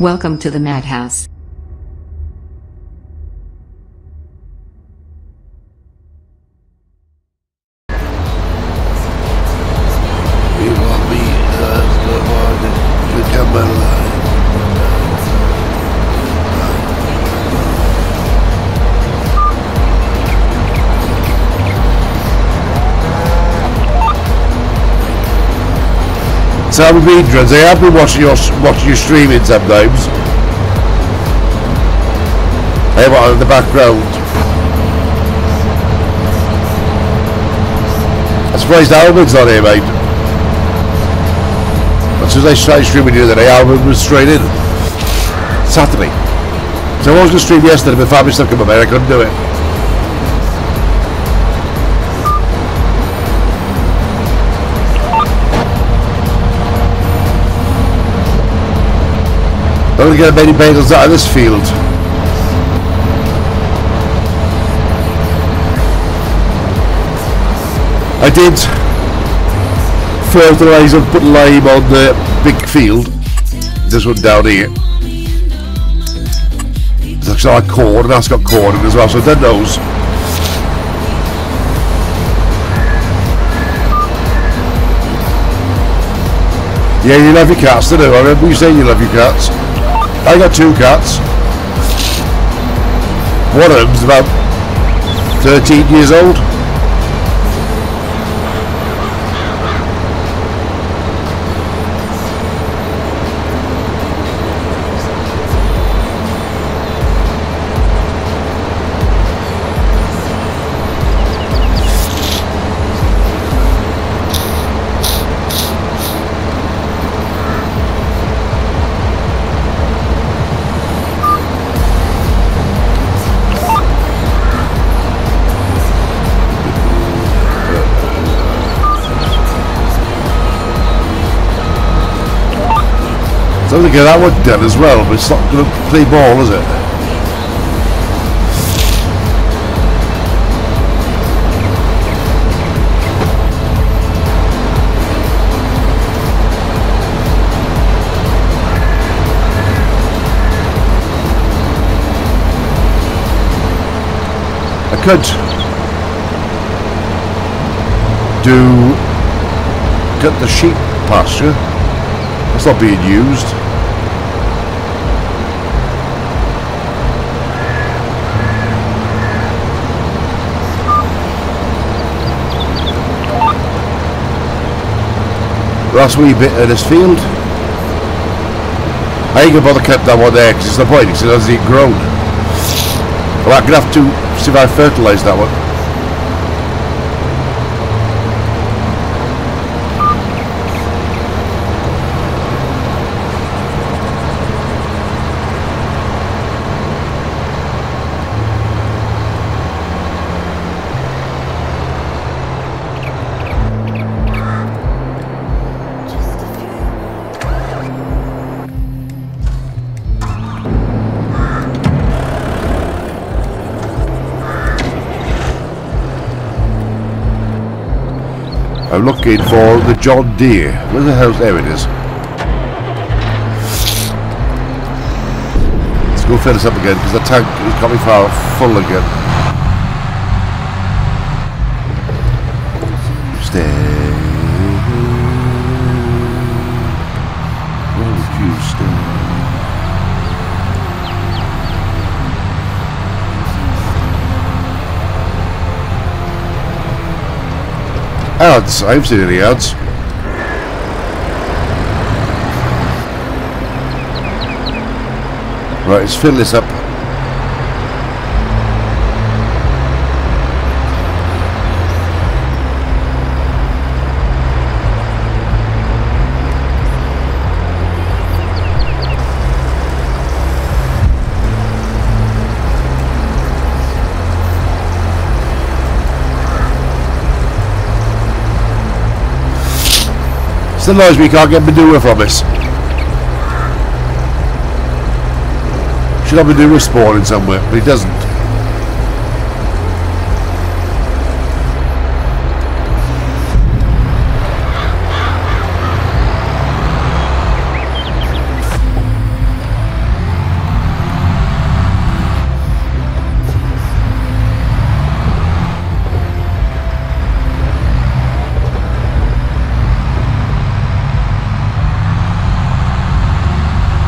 Welcome to the madhouse. Tell me, Dreads, I have been watching your watching your streaming sometimes. Hey, what in the background? I'm surprised Alvin's not here, mate. As soon as I started streaming the other day, Alvin was straight in. Saturday. So I was going to stream yesterday, but family stuff came up I couldn't do it. I don't get many bagels out of this field. I did fertilise and put lime on the big field. This one down here. It's actually like corn, and that's got corn in as well, so done those. Yeah, you love your cats, don't you? I remember you saying you love your cats. I got two cats. One of them's about 13 years old. I think that one done as well, but it's not going to play ball, is it? I could do get the sheep pasture. It's not being used. Last wee bit of this field. I ain't gonna bother keep that one there because it's no point because it grown. Well, I'm gonna have to see if I fertilise that one. I'm looking for the John Deere. Where the hell's there it is? Let's go fill this up again because the tank is coming far full again. Ads. I haven't seen any ads. Right, let's fill this up. Annoys me you can't get Medua from us. Should have Medua spawning somewhere, but he doesn't.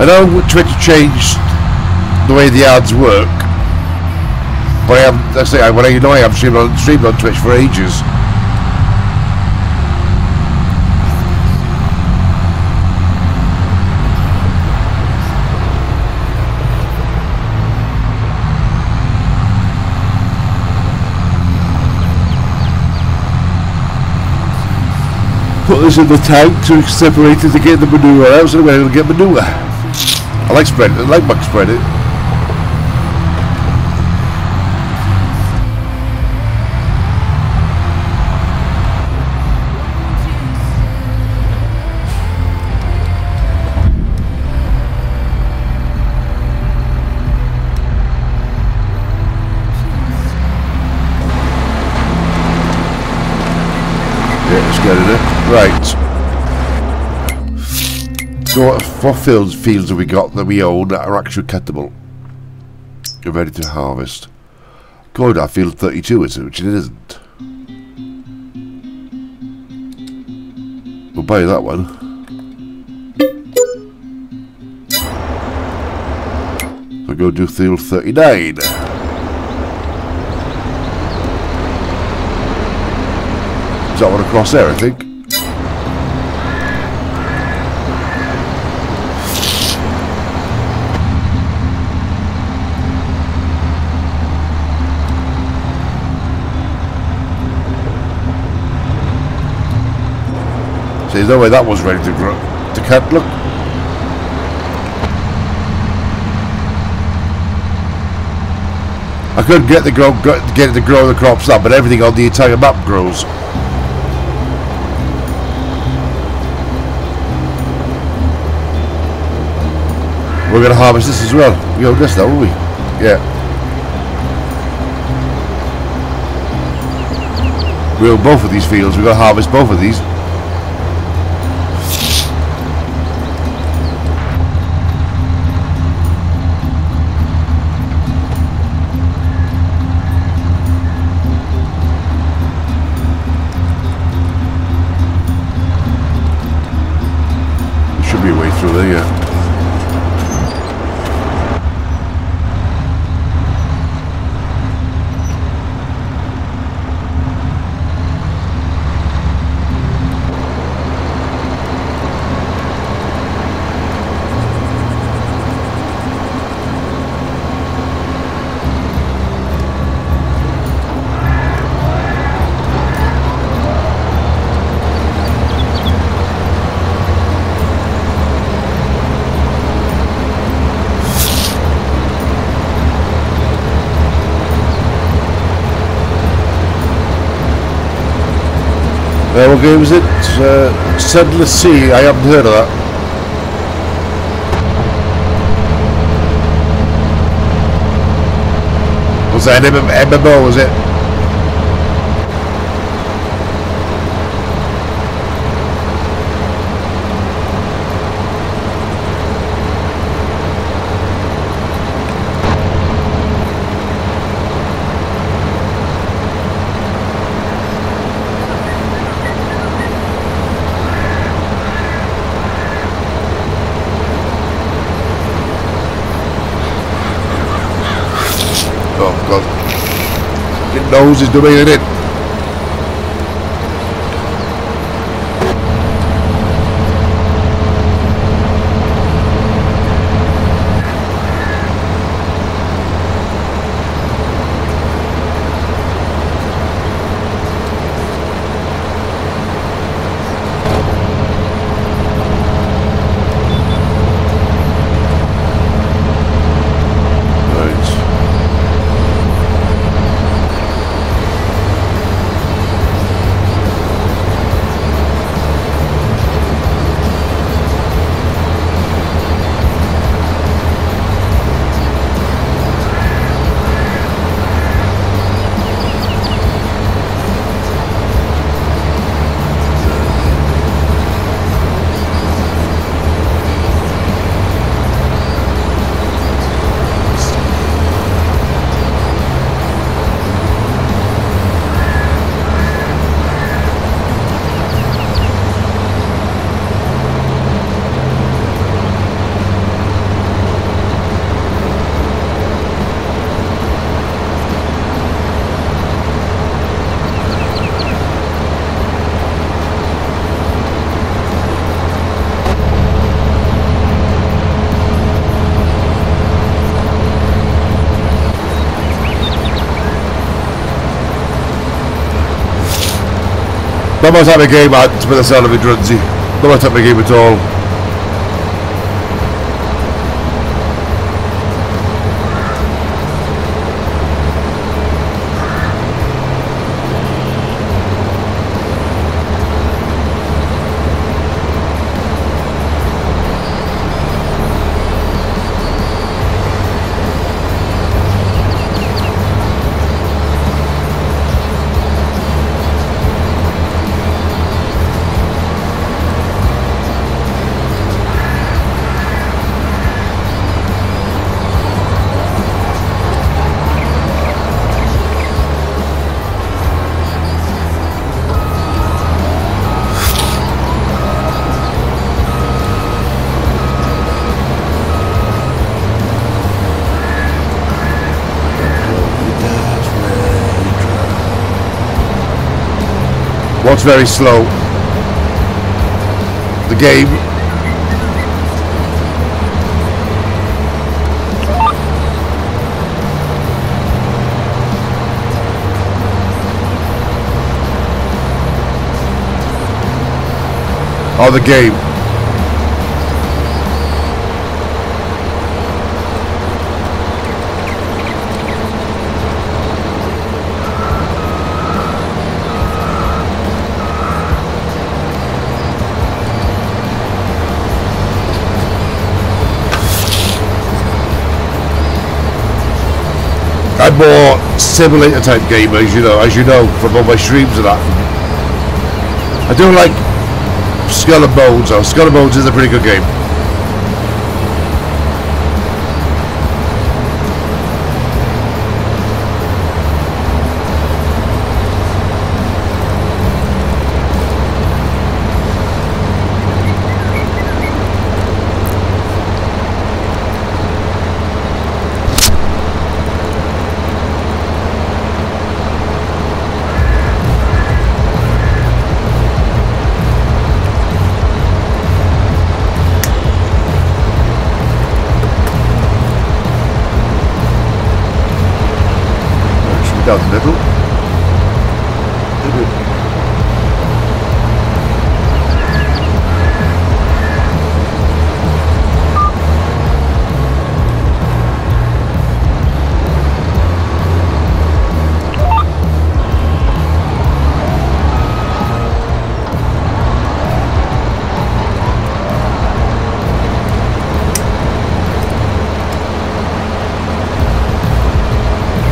I know Twitch changed the way the ads work, but I have, I when I know I have streamed on, streamed on Twitch for ages. put this in the tank to separate it to get the manure out so we're going to get manure. I like spread I like muck spread eh? it. Yeah, what fields fields have we got that we own that are actually cuttable? You're ready to harvest. Go to field 32 is it, which it isn't. We'll buy that one. So go do field 39. Is that one across there, I think? See, no way that was ready to grow, to cut. Look. I couldn't get the grow, get it to grow the crops up, but everything on the entire map grows. We're going to harvest this as well. We own this now, will we? Yeah. We own both of these fields. We're to harvest both of these. What game was it? Uh, Sunless Sea. I haven't heard of that. Was that MMO, was it? Knows he's doing it. Not my type of game, uh, to be sound of it, Drunsy. Not my type of game at all. What's very slow? The game. Oh, the game. More simulator type gamer, as you know, as you know from all my streams and that. I do like Skull and Bones. though. Skull and Bones is a pretty good game.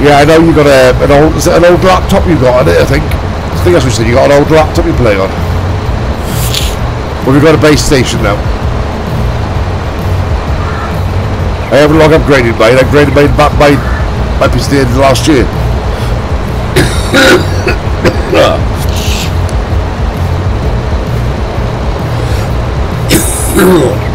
Yeah, I know you got a an old is it an old laptop you got on it? I think. I think that's what you said. You got an old laptop you play on. Well, we've got a base station now. I haven't long upgraded mate. I upgraded my my by my PC the end of last year. uh.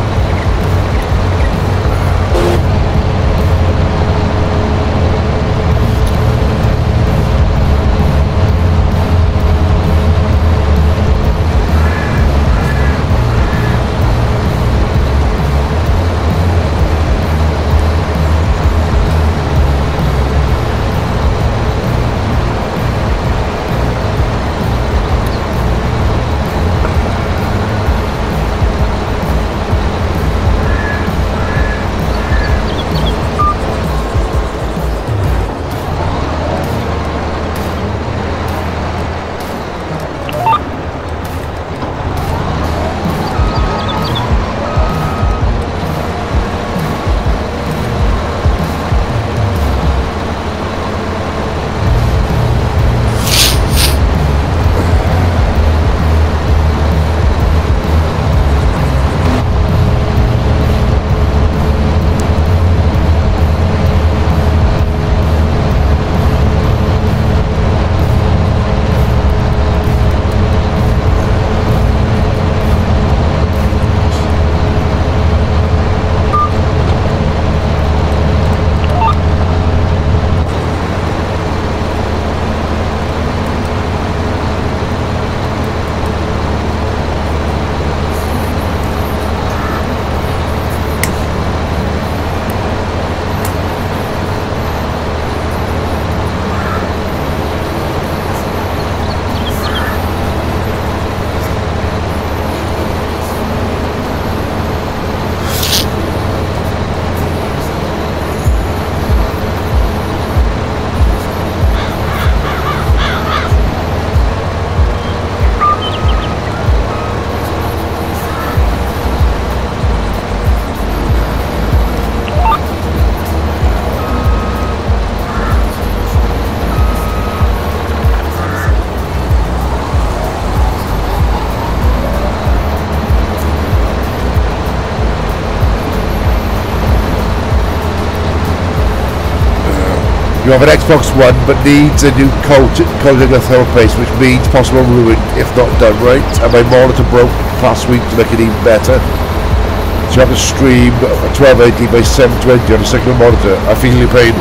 You have an Xbox One but needs a new coding interface which means possible ruin if not done right and my monitor broke last week to make it even better. So you have to stream 1280 by 720 on a single monitor. I feel your pain.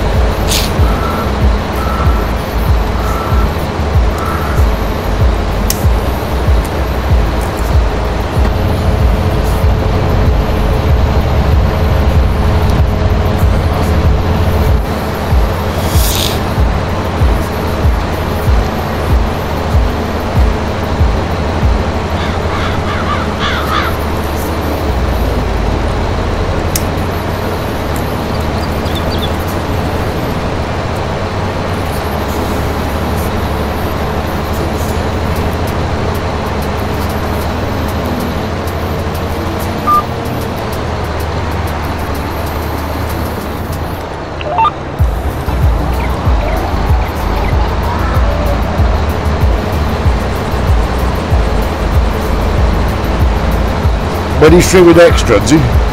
When he's through with extra, does he?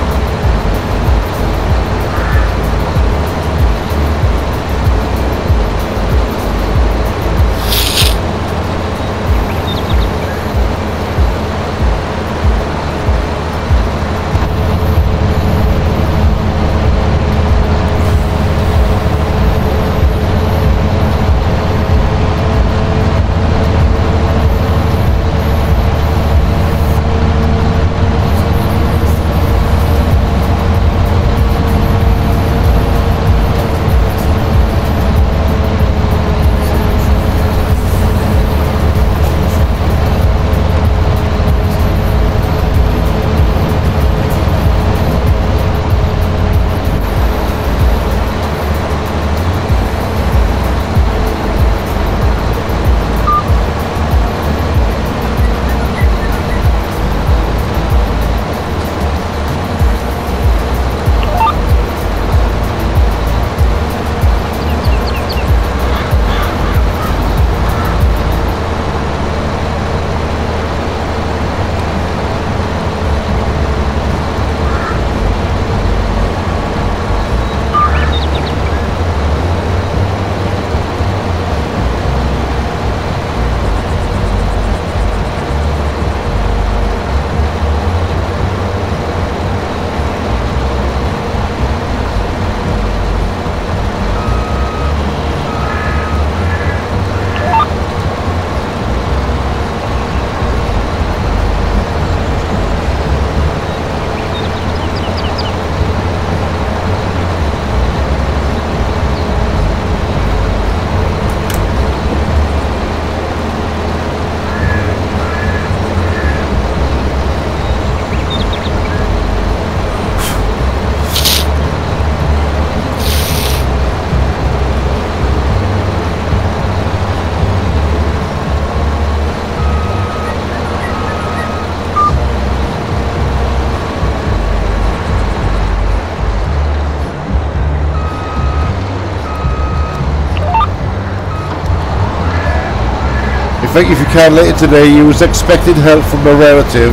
I think if you can later today, you was expecting help from a relative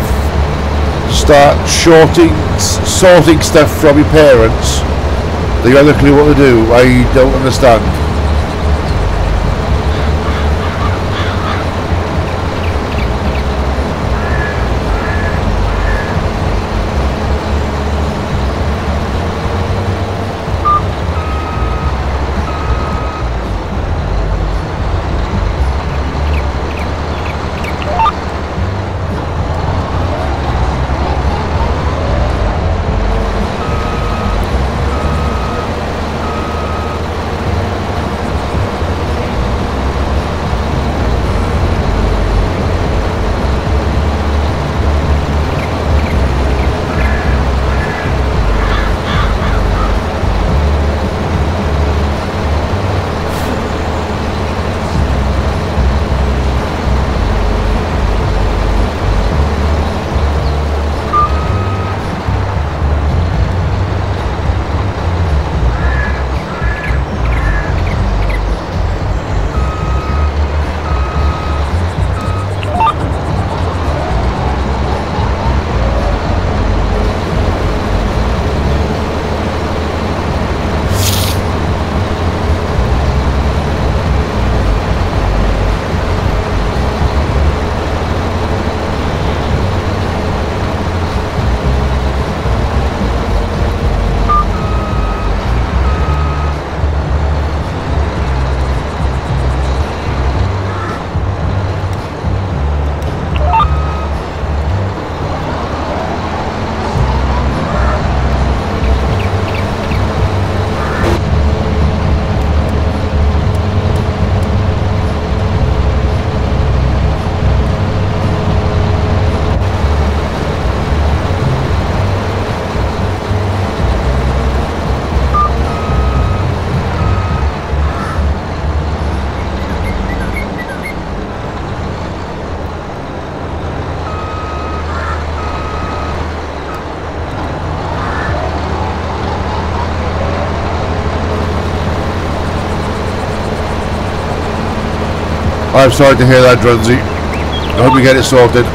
start shorting, sorting stuff from your parents. They got no clue what to do. I don't understand. I'm sorry to hear that, Drunsy. I hope we get it sorted.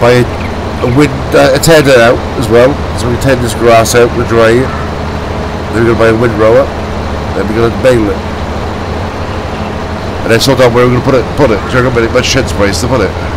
Buy a, wind uh, a tender out as well. So we tend this grass out to dry it. Then we're going to buy a windrower. Then we're going to bale it. And then sort out where we're going to put it. Put it. So we're going to make shed space to put it.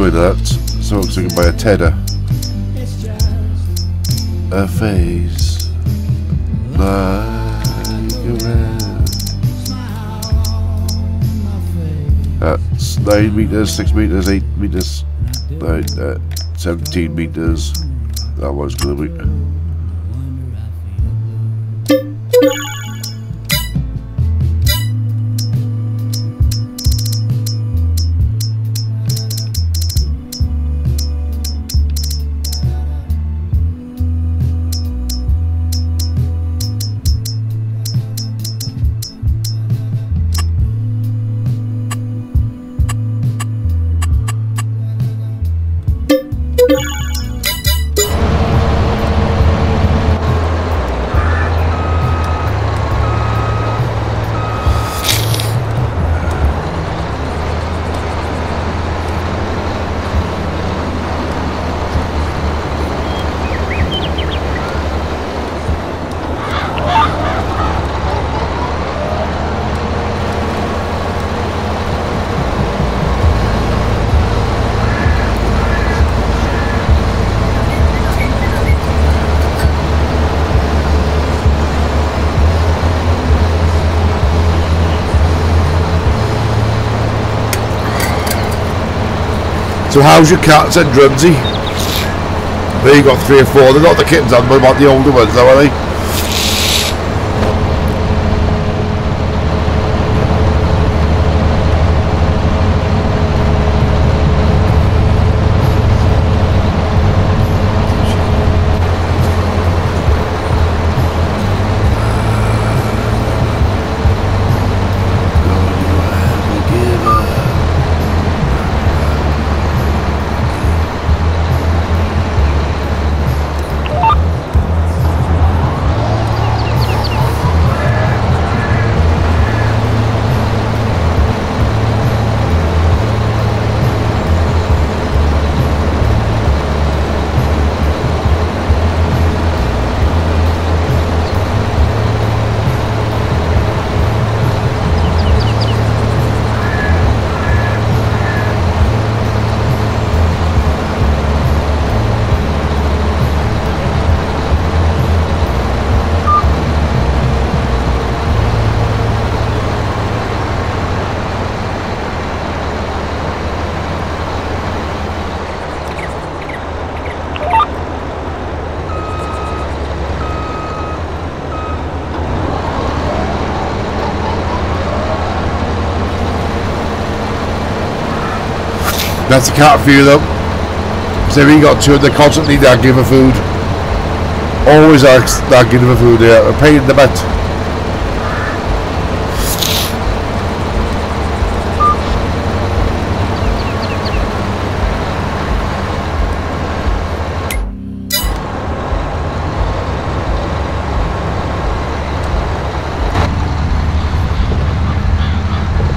Doing that, so I can buy a tenner. A phase like a That's 9 meters, 6 meters, 8 meters, nine, uh, 17 meters. That was gloomy. How's your cats and Drumsy? There you got three or four. They're not the kittens but about the older ones, though, are they? That's the cat for you though. So we got two, they're constantly nagging for food. Always ask nagging for food, yeah. Pain in the butt.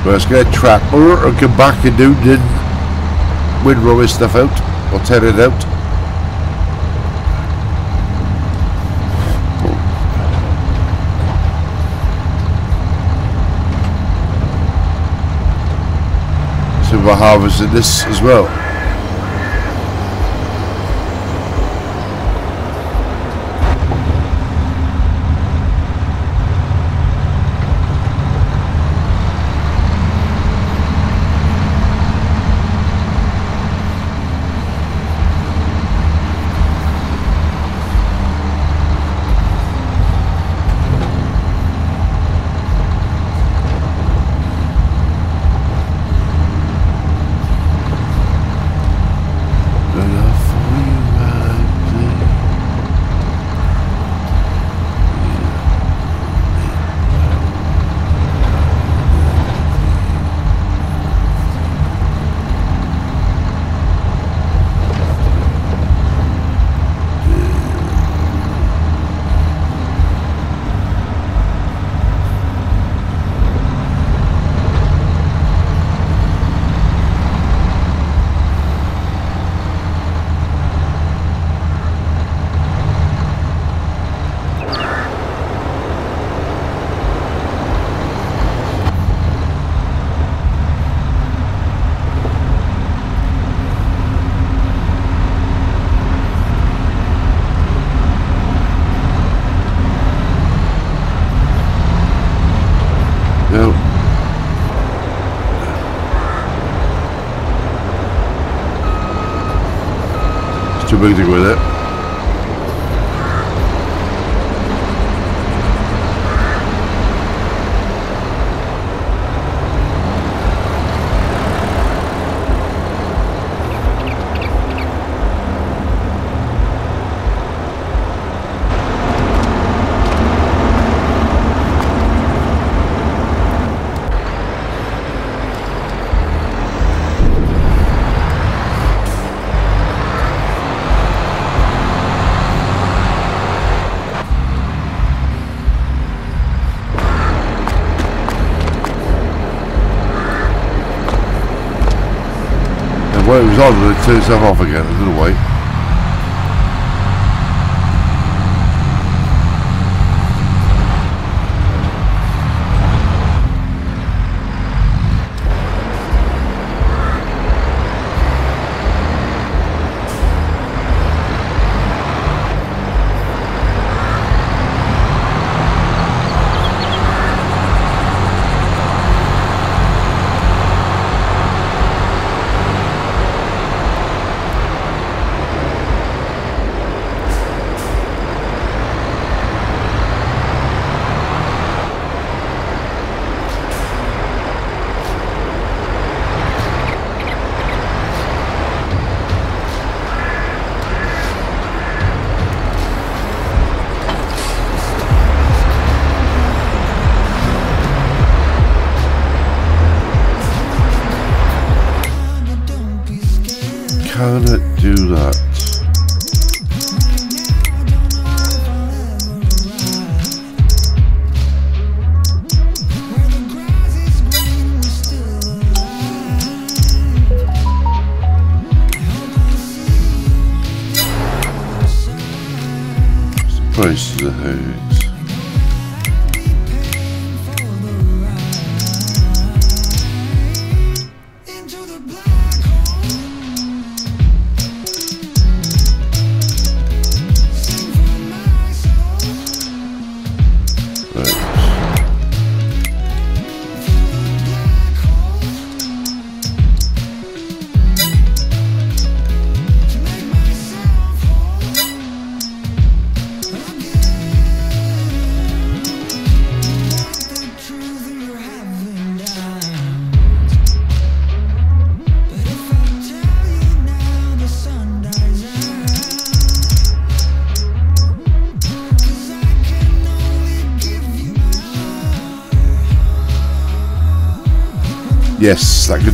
Let's get a trapper and come back and do the windrow his stuff out or tear it out. So we harvested this as well. Big thing with it. Was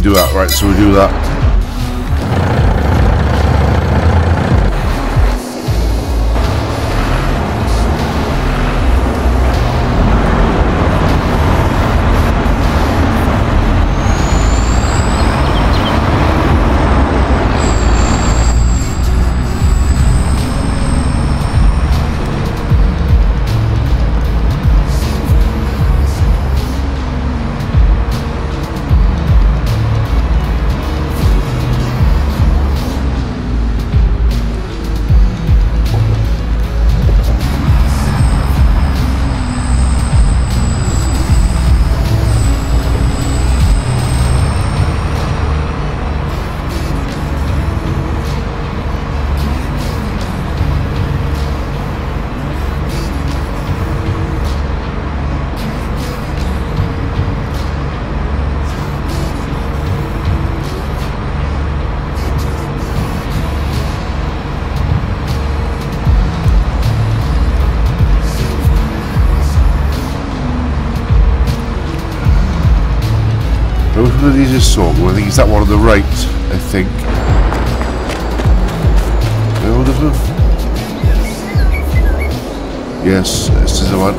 do that. Right, so we do that. Is? I think it's that one on the right, I think. One? Yes, this is the one.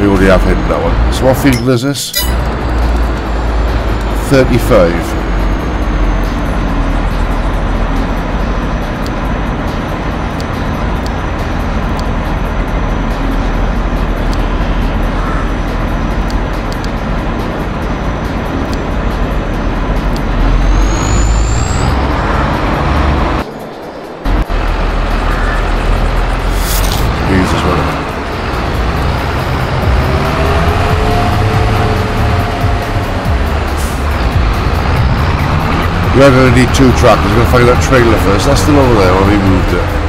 We already have hit that one. So what field is this? 35. Need two tractors. We're going to find that trailer first. That's still over there when we moved it.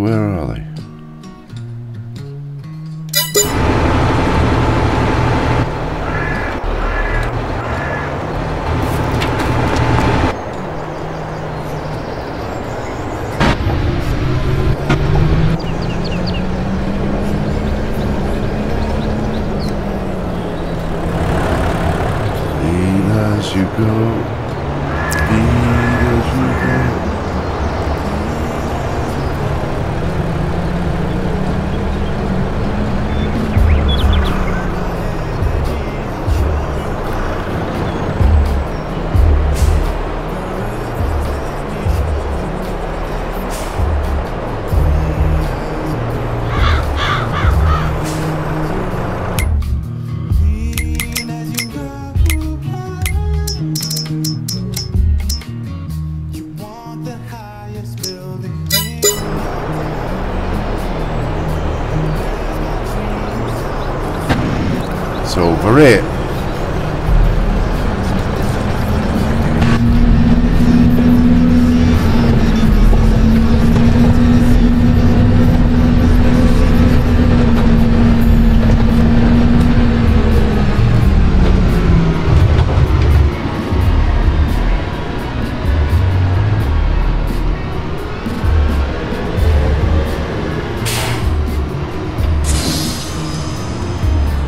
Where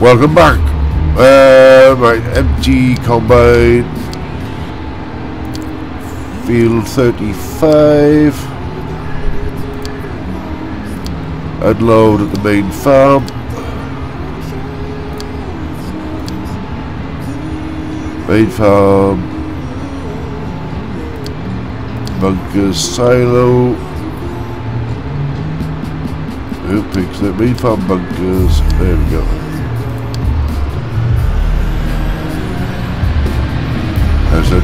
Welcome back. Uh, right, MG Combine. Field 35. Unload at the main farm. Main farm. Bunkers silo. Who picks it? Main farm bunkers. There we go.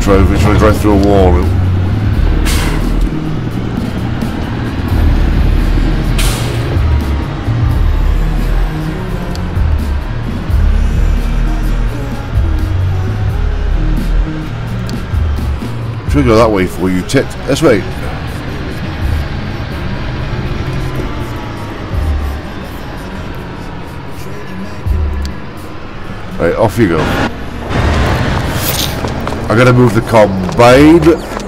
Trophy trying to drive through a wall. Should we go that way for you, Tit? This way. Right, off you go. I'm gonna move the combine.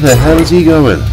Where the hell is he going?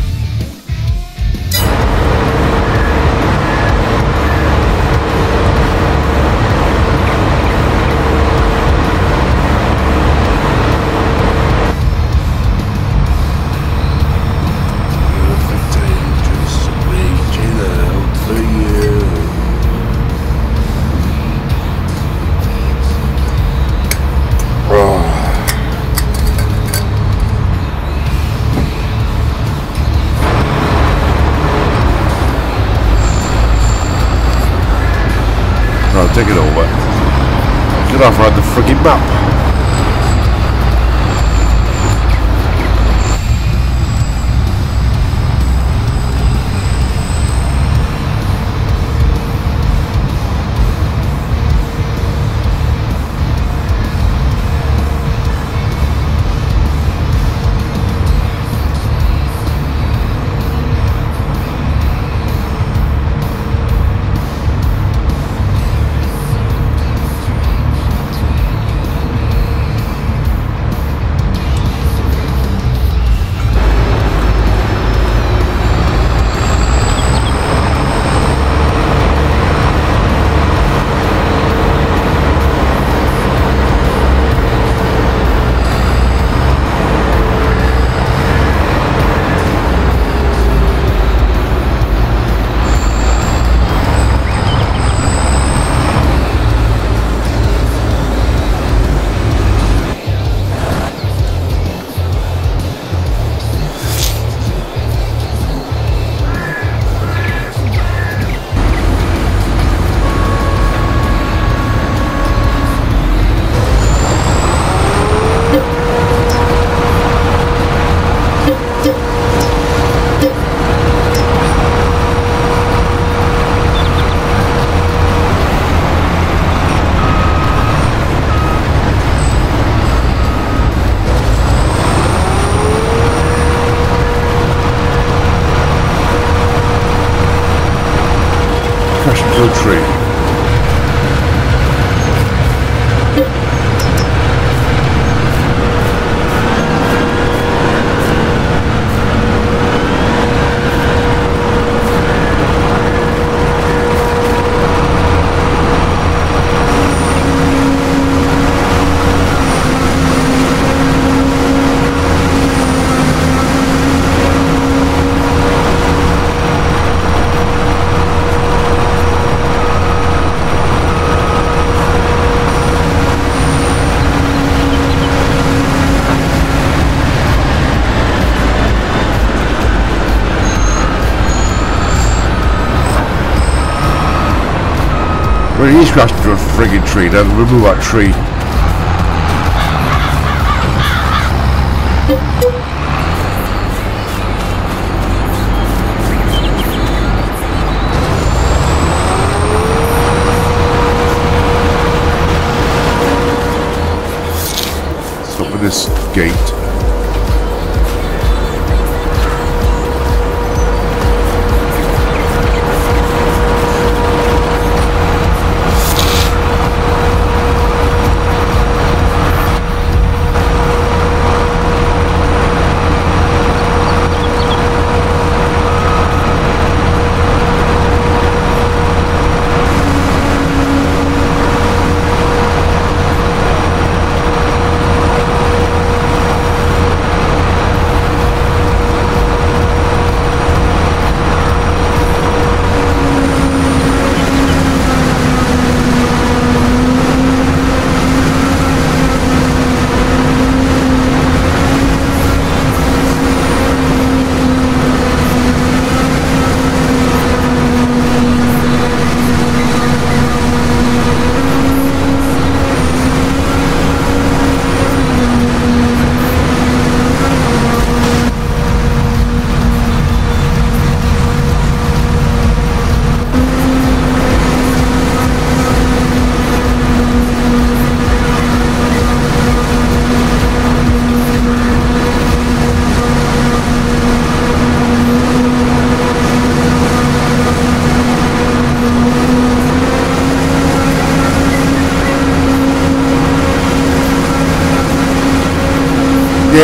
Tree. Now remove that tree. This this gate.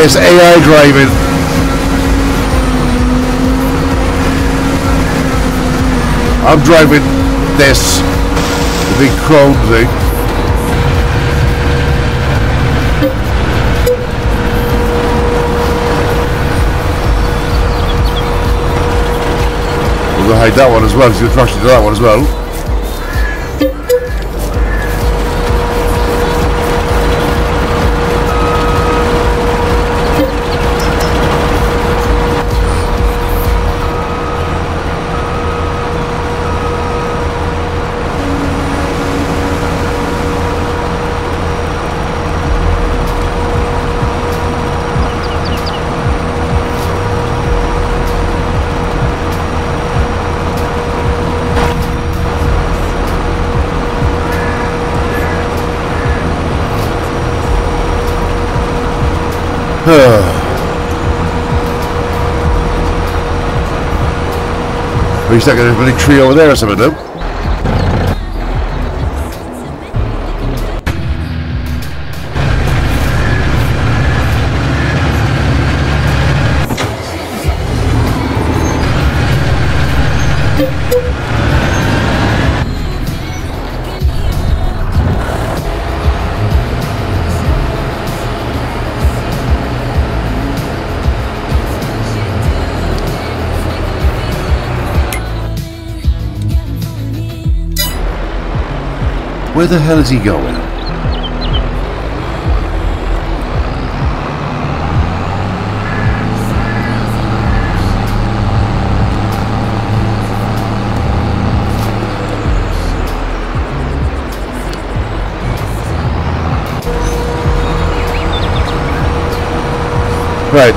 Yes, AI driving. I'm driving this, the big chrome thing. Gonna hide that one as well, because you're crash into that one as well. Are you stuck in a bloody tree over there or something, no? Where the hell is he going? Right.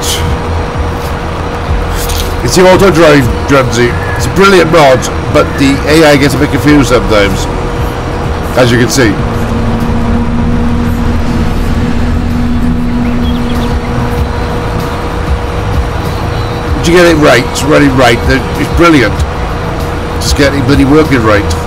It's the auto drive, Drumsy. It's a brilliant mod, but the AI gets a bit confused sometimes as you can see. Did you get it right? It's running right. It's brilliant. Just getting bloody working right.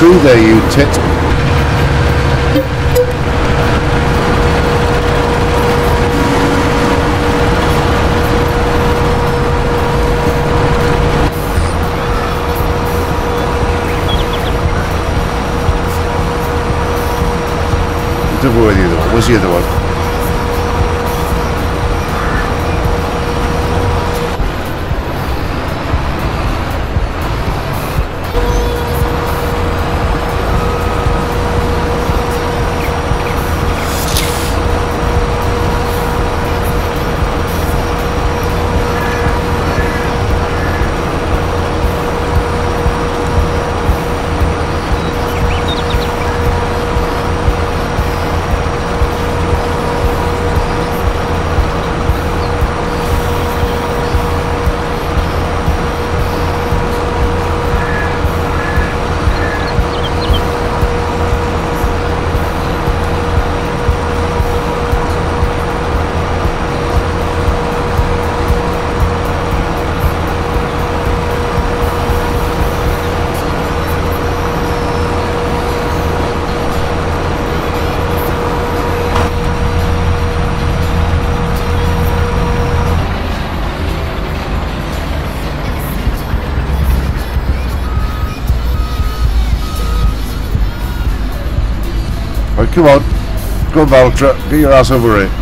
Tree there, you tit. Don't worry, the other one. Where's the other one? Come on. Go Valtra. Get your ass over here.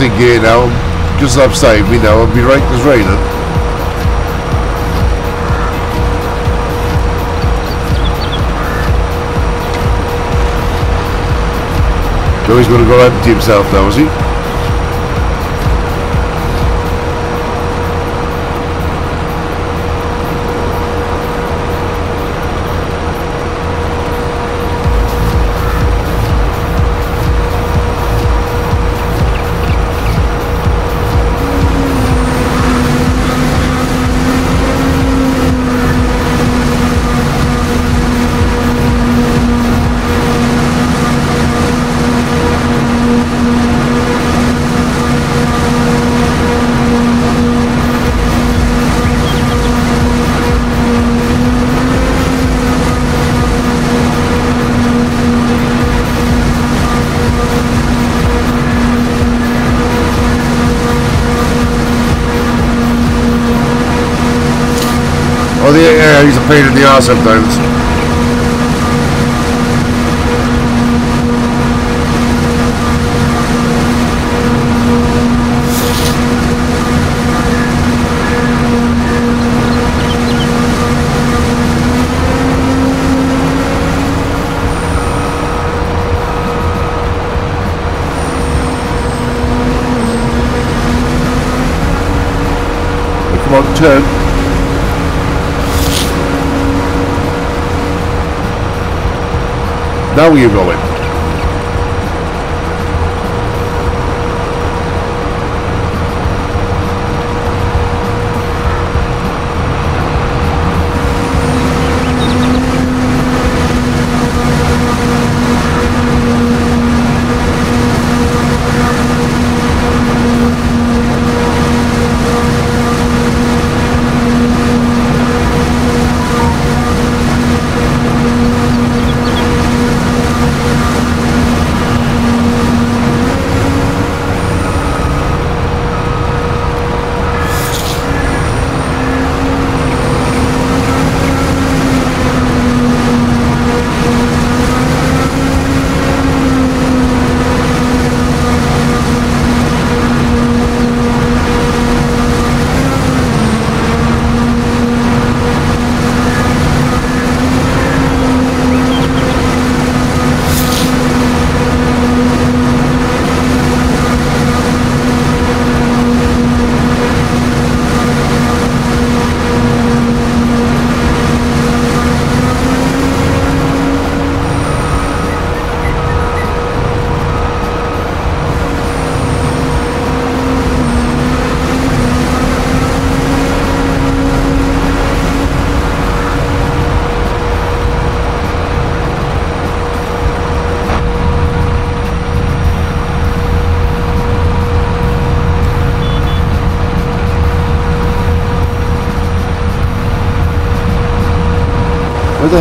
In gear now, just I've me now, I'll be right as raining. So he's going to go out empty himself now, is he? Ass sometimes. Come on, turn. Now where you going?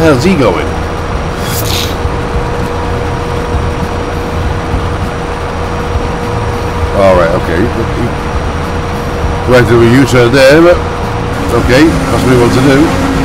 Hell's he going? Alright, okay. Right, do a U-turn there, but... Okay, that's what we want to do.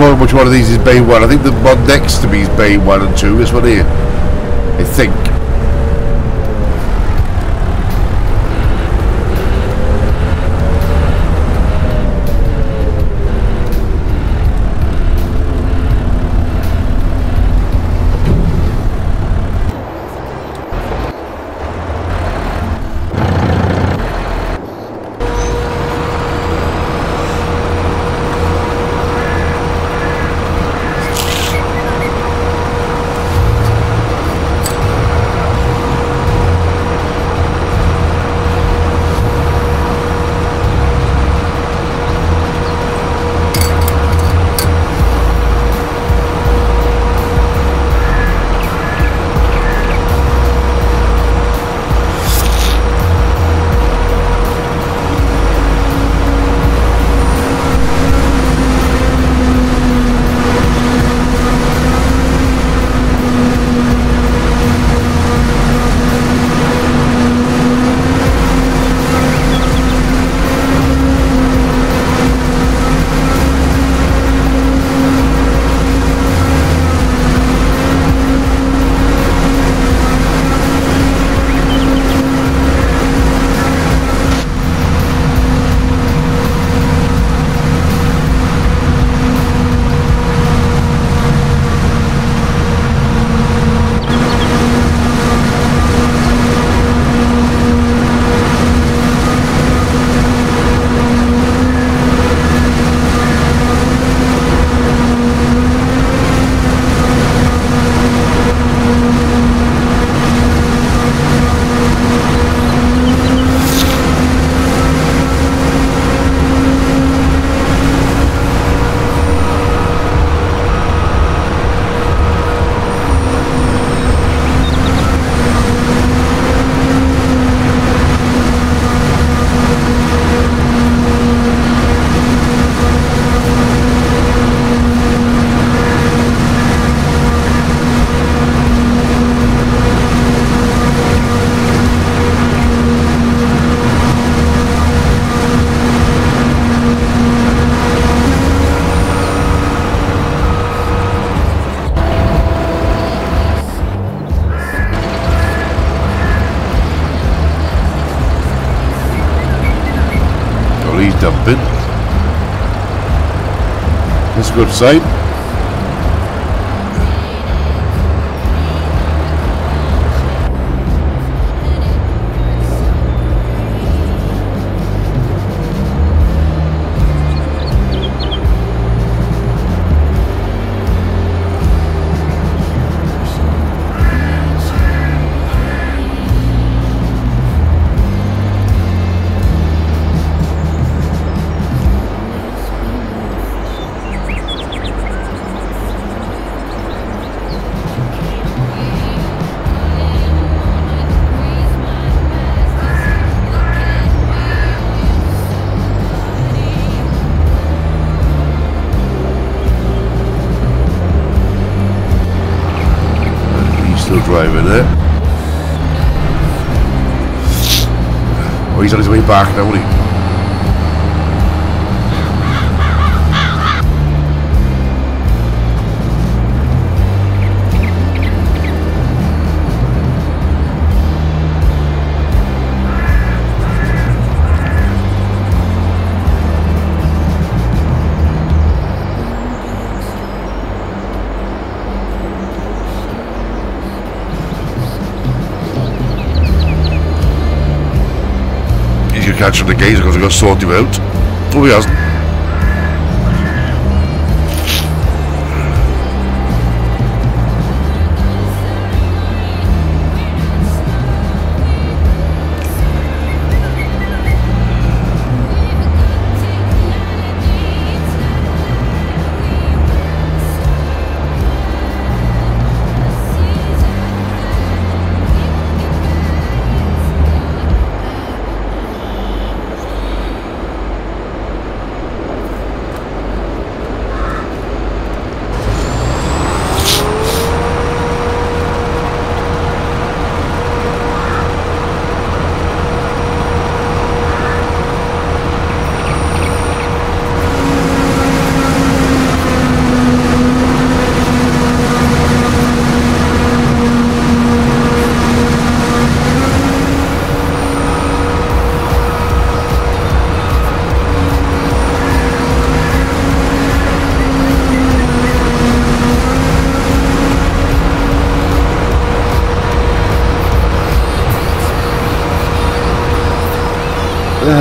Sure which one of these is Bay 1. I think the one next to me is Bay 1 and 2. This one here. I think. Sight. Back now, isn't he? catch him again because I've got to sort him out. Oh, he hasn't.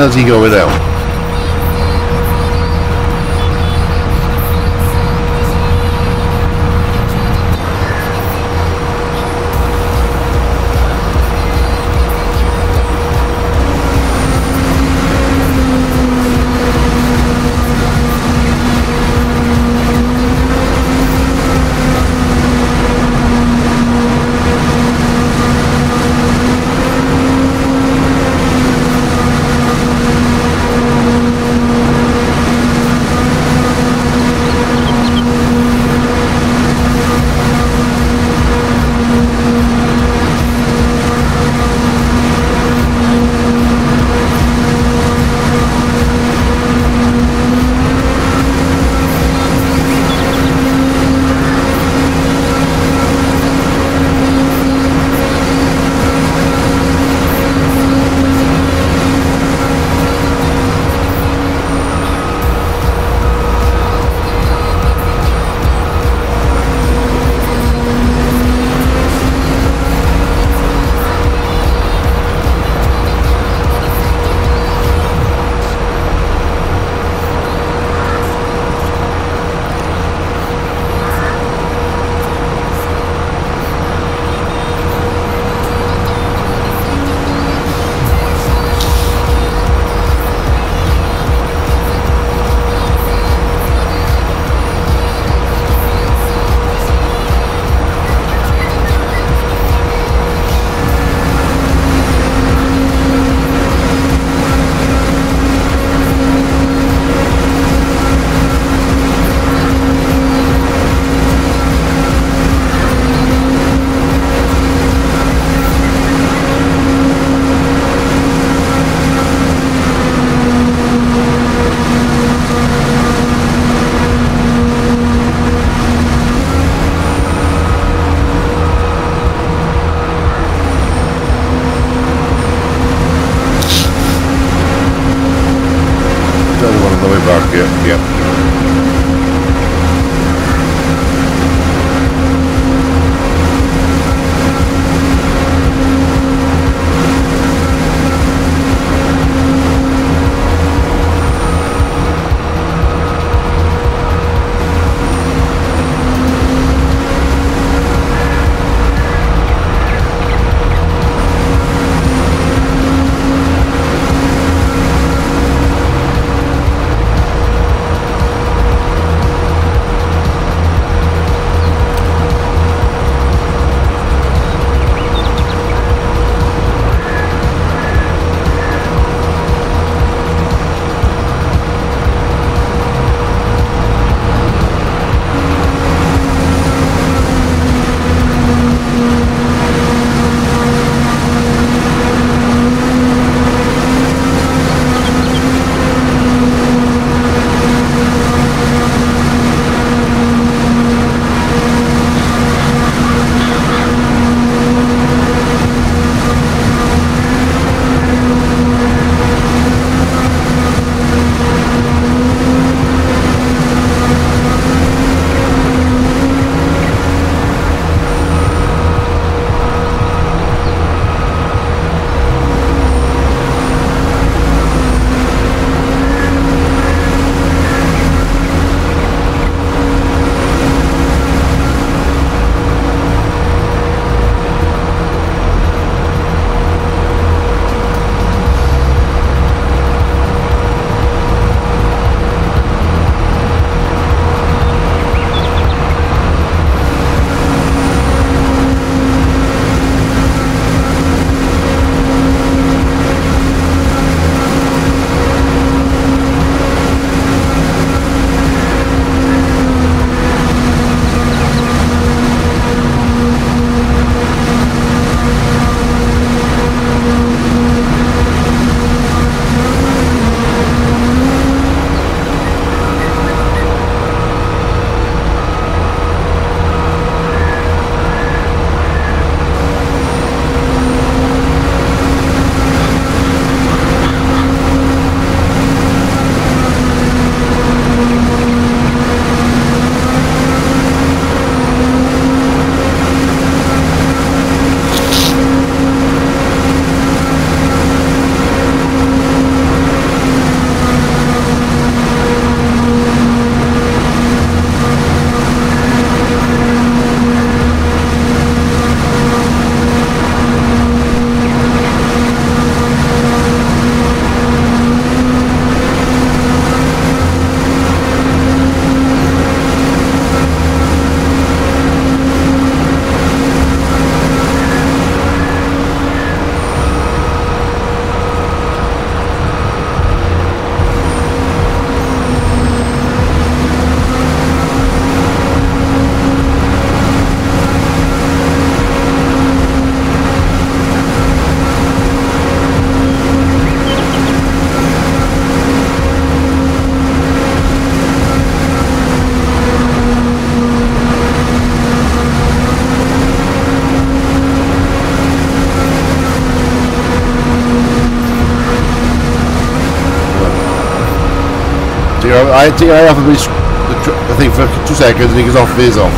Hell's he go now? I of thing for two seconds and he goes off his off.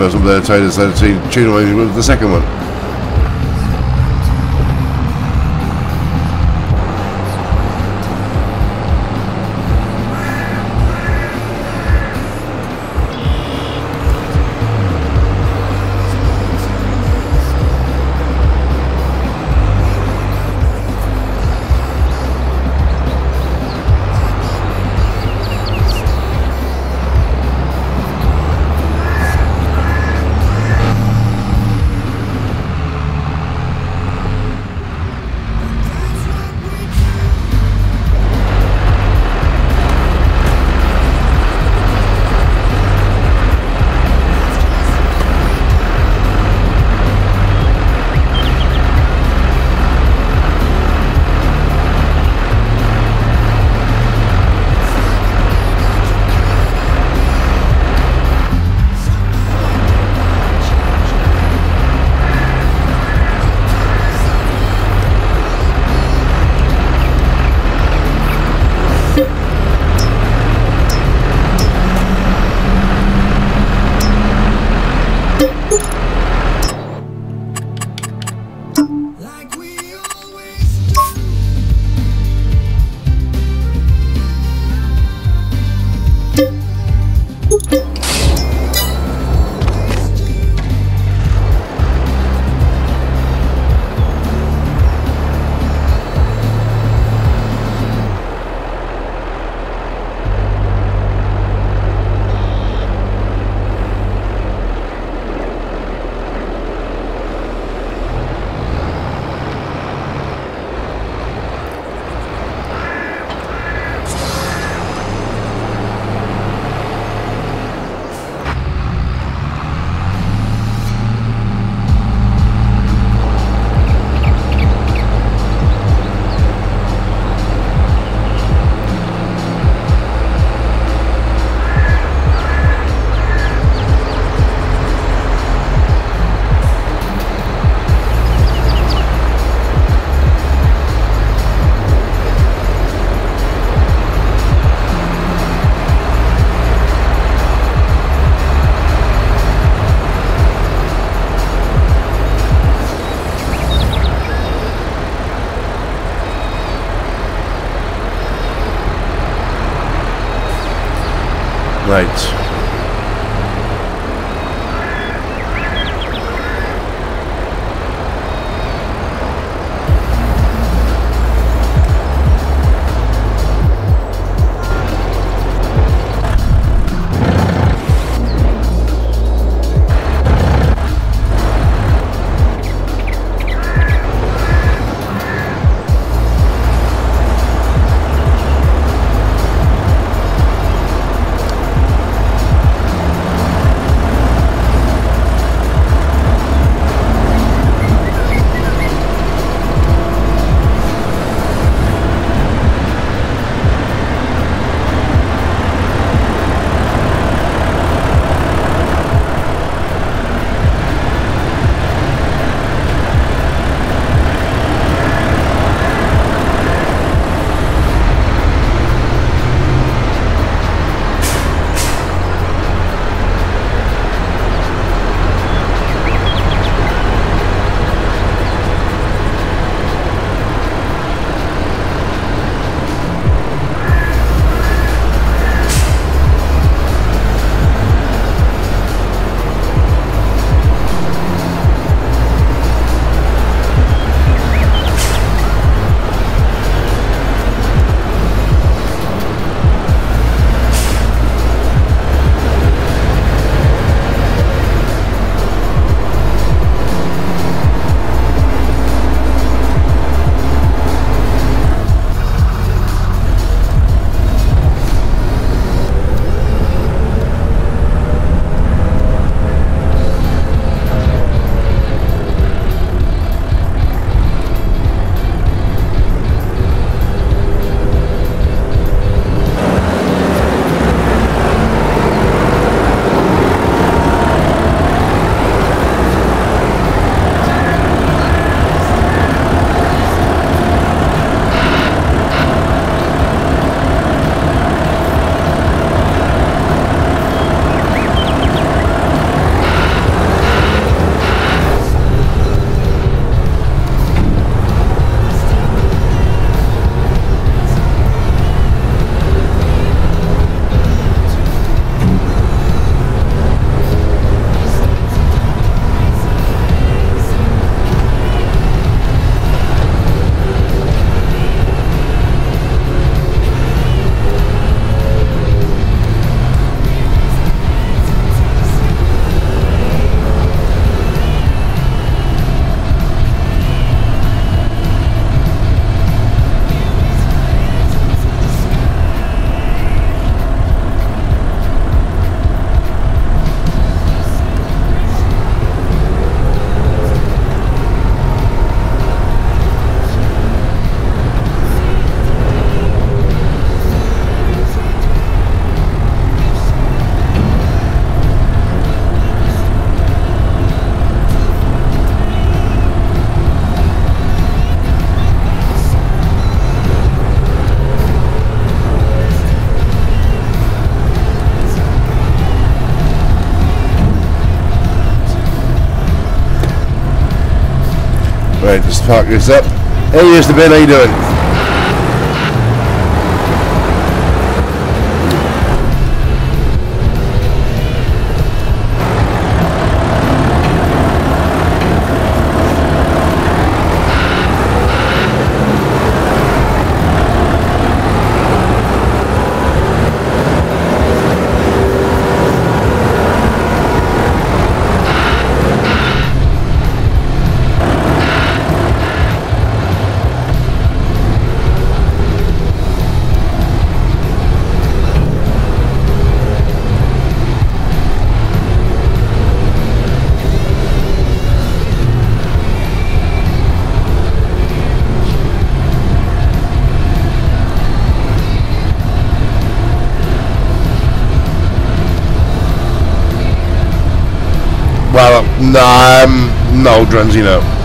First one, but then Taylor said with the second one. Right. Right, let's park this up. Hey, the bin. How you doing? No, Druns,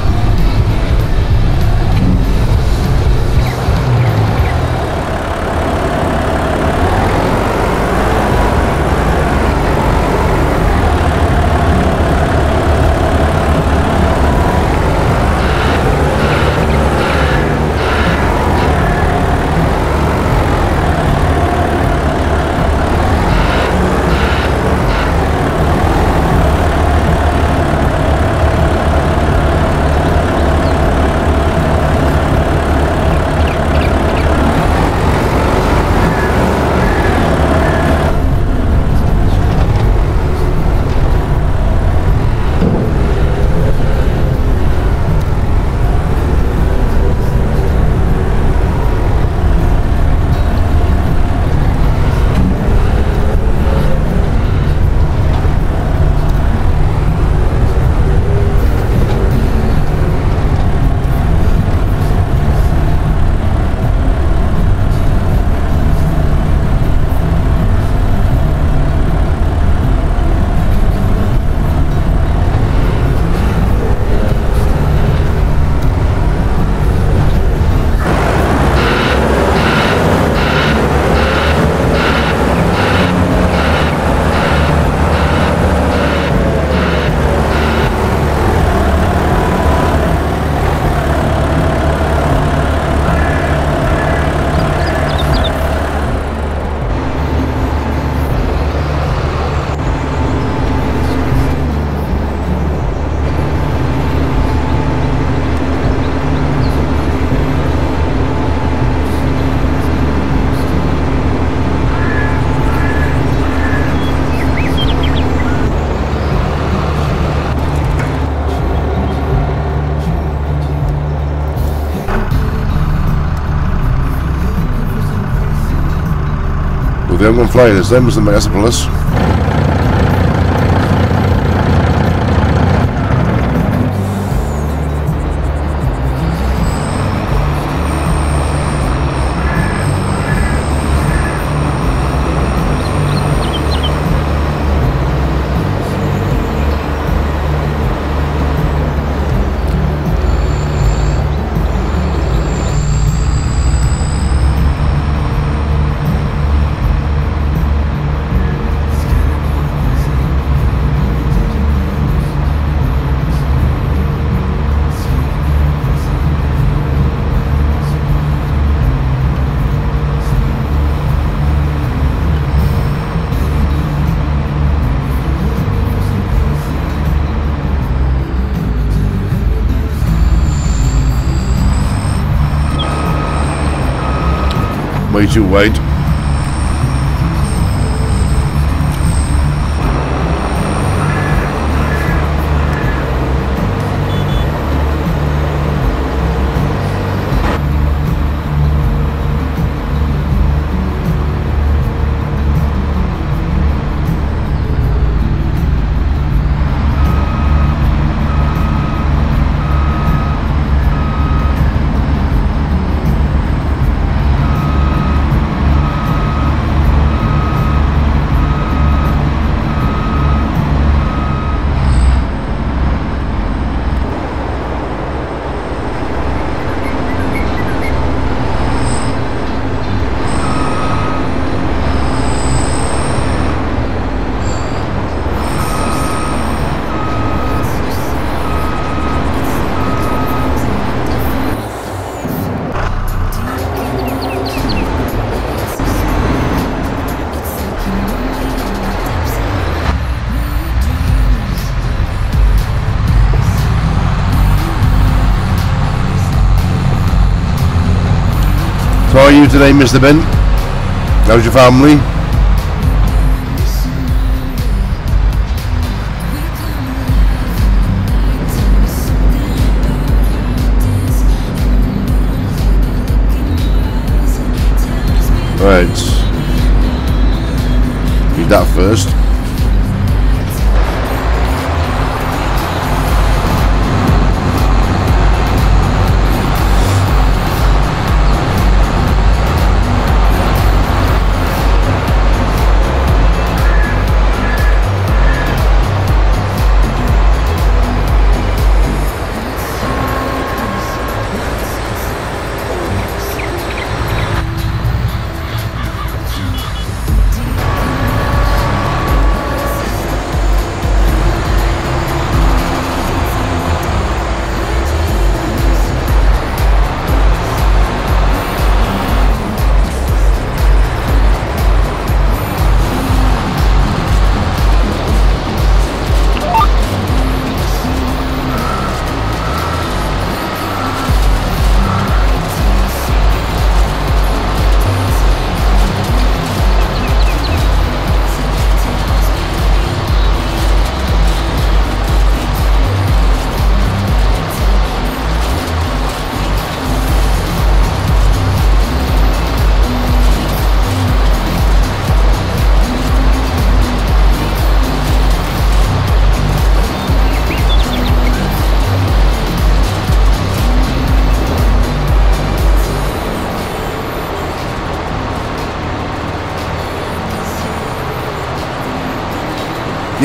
the Young Flyers, them was the Megapolis. Too wide. You today, Mr. Ben? How's your family? Right. Read that first.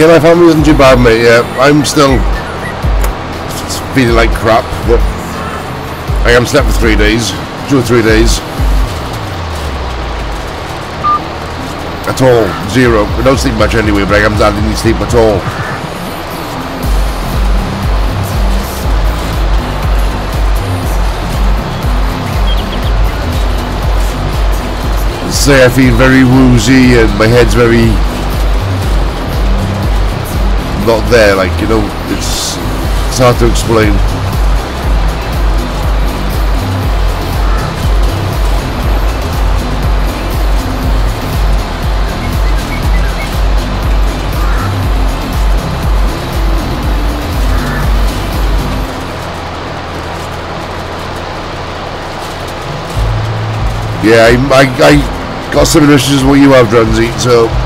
Yeah, my family isn't too bad, mate. Yeah, I'm still feeling like crap, but I haven't slept for three days, two or three days. At all, zero. I don't sleep much anyway, but I haven't had any sleep at all. Say I feel very woozy and my head's very not there. Like you know, it's it's hard to explain. Yeah, I, I, I got similar issues what you have, Drunsy, so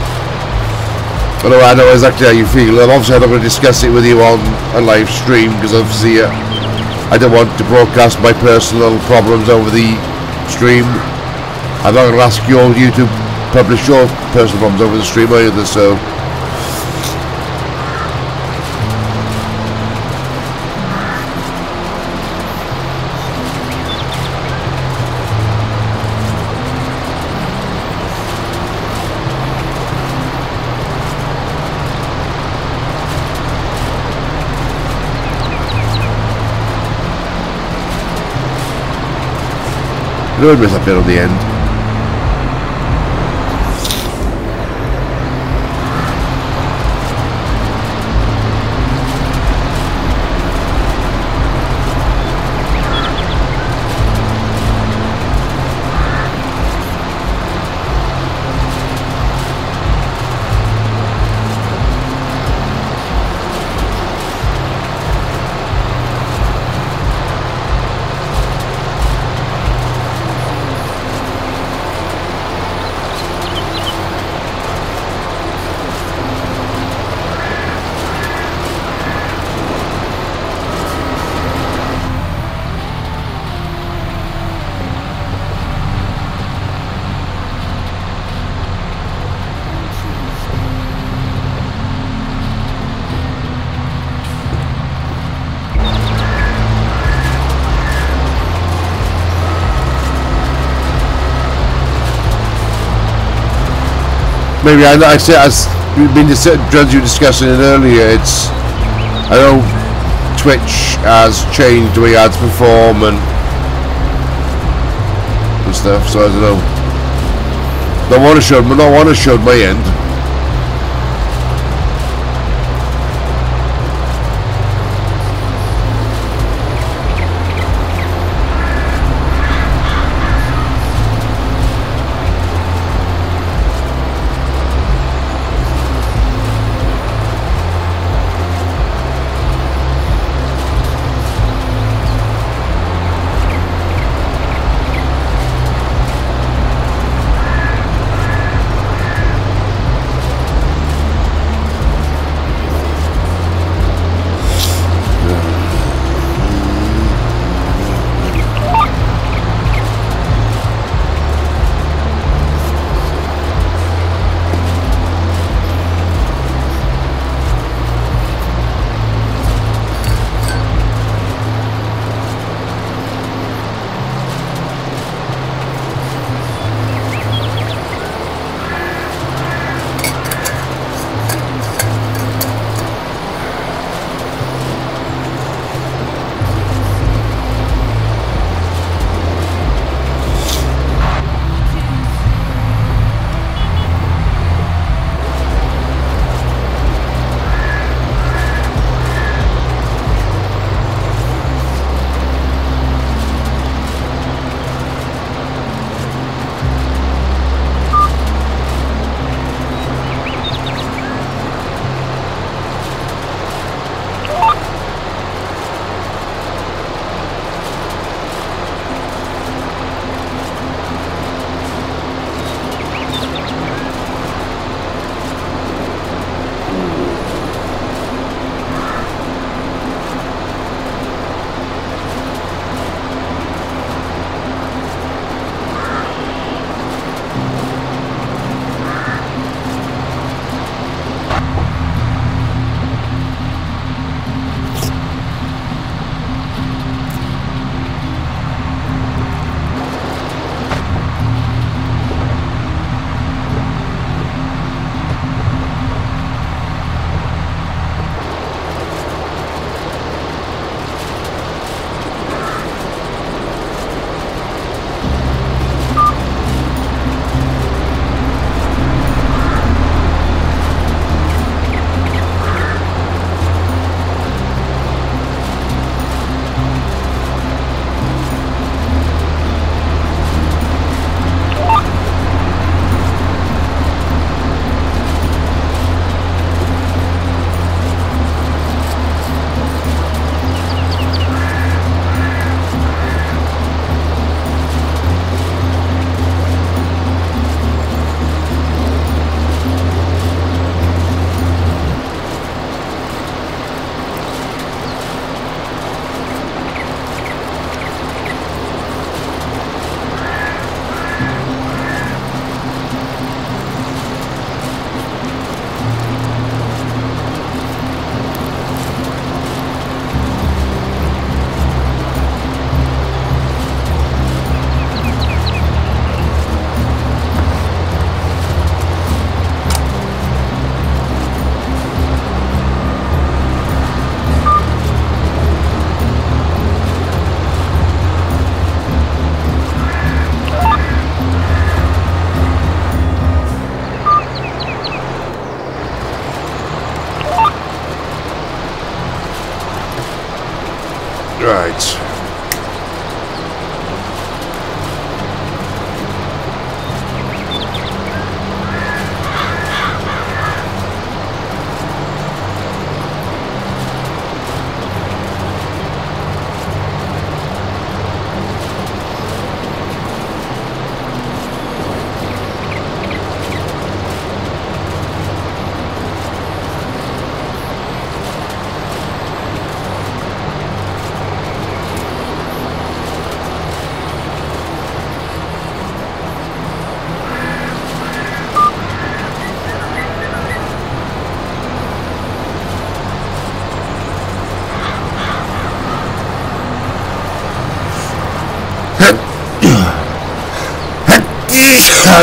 Know, I know exactly how you feel, and obviously I'm not going to discuss it with you on a live stream because obviously uh, I don't want to broadcast my personal problems over the stream. I'm not going to ask you, you to publish your personal problems over the stream either, so. Good with a bit on the end. Maybe I, I said as been dis- you discussing it earlier. It's I know Twitch has changed the way ads perform and and stuff. So I don't know. Don't want to show. Don't want to show my end.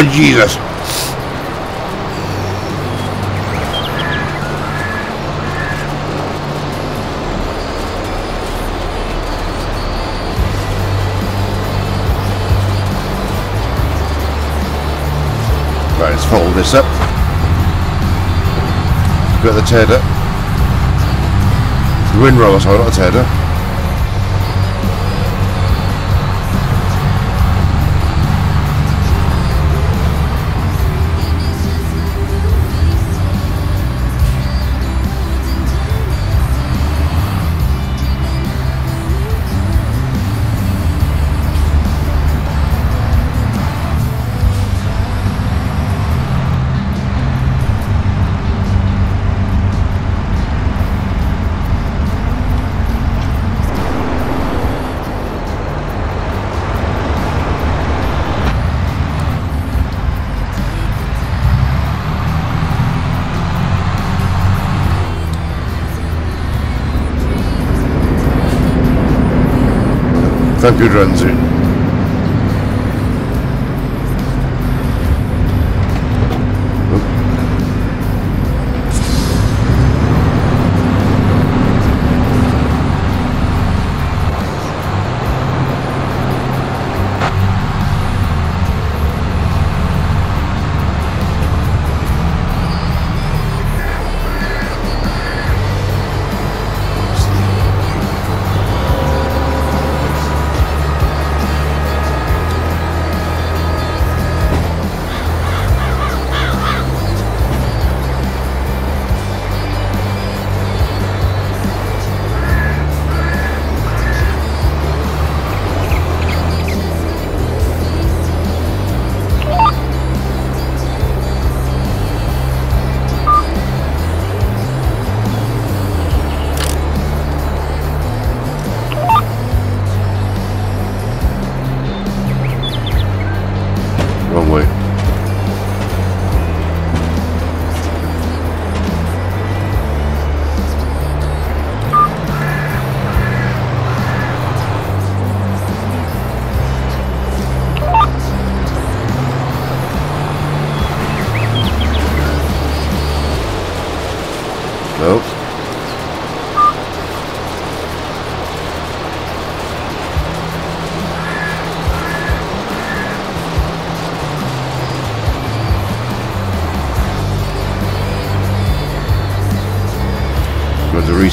Oh, Jesus. Right, let's fold this up. Of the tedder. The windrower, sorry, not the tedder. Thank you, Renzi.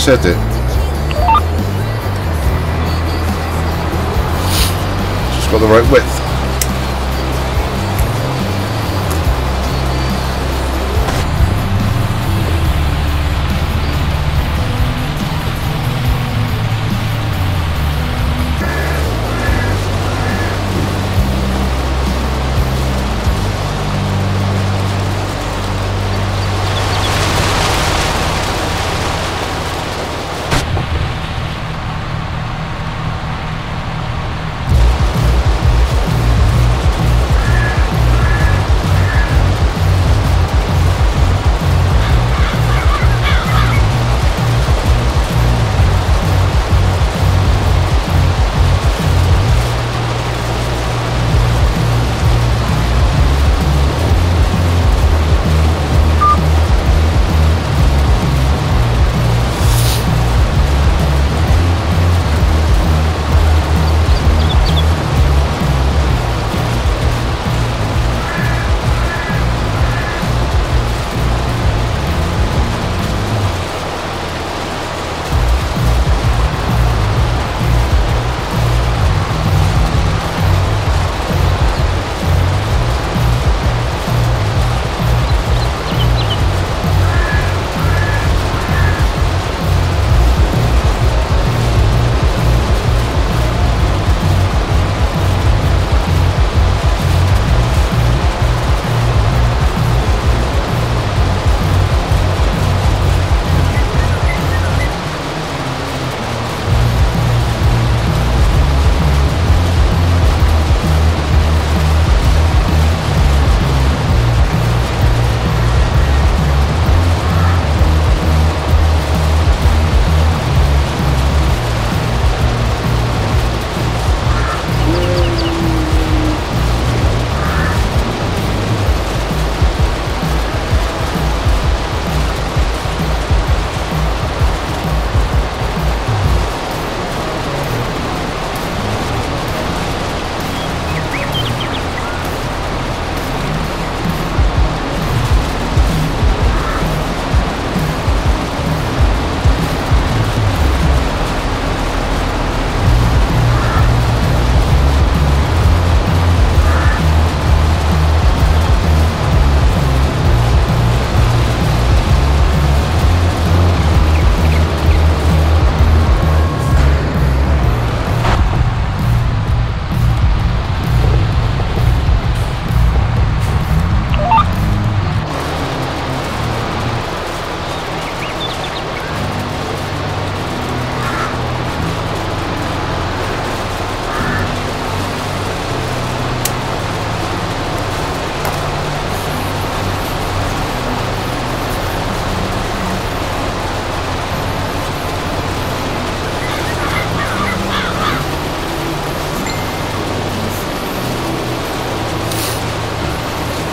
Going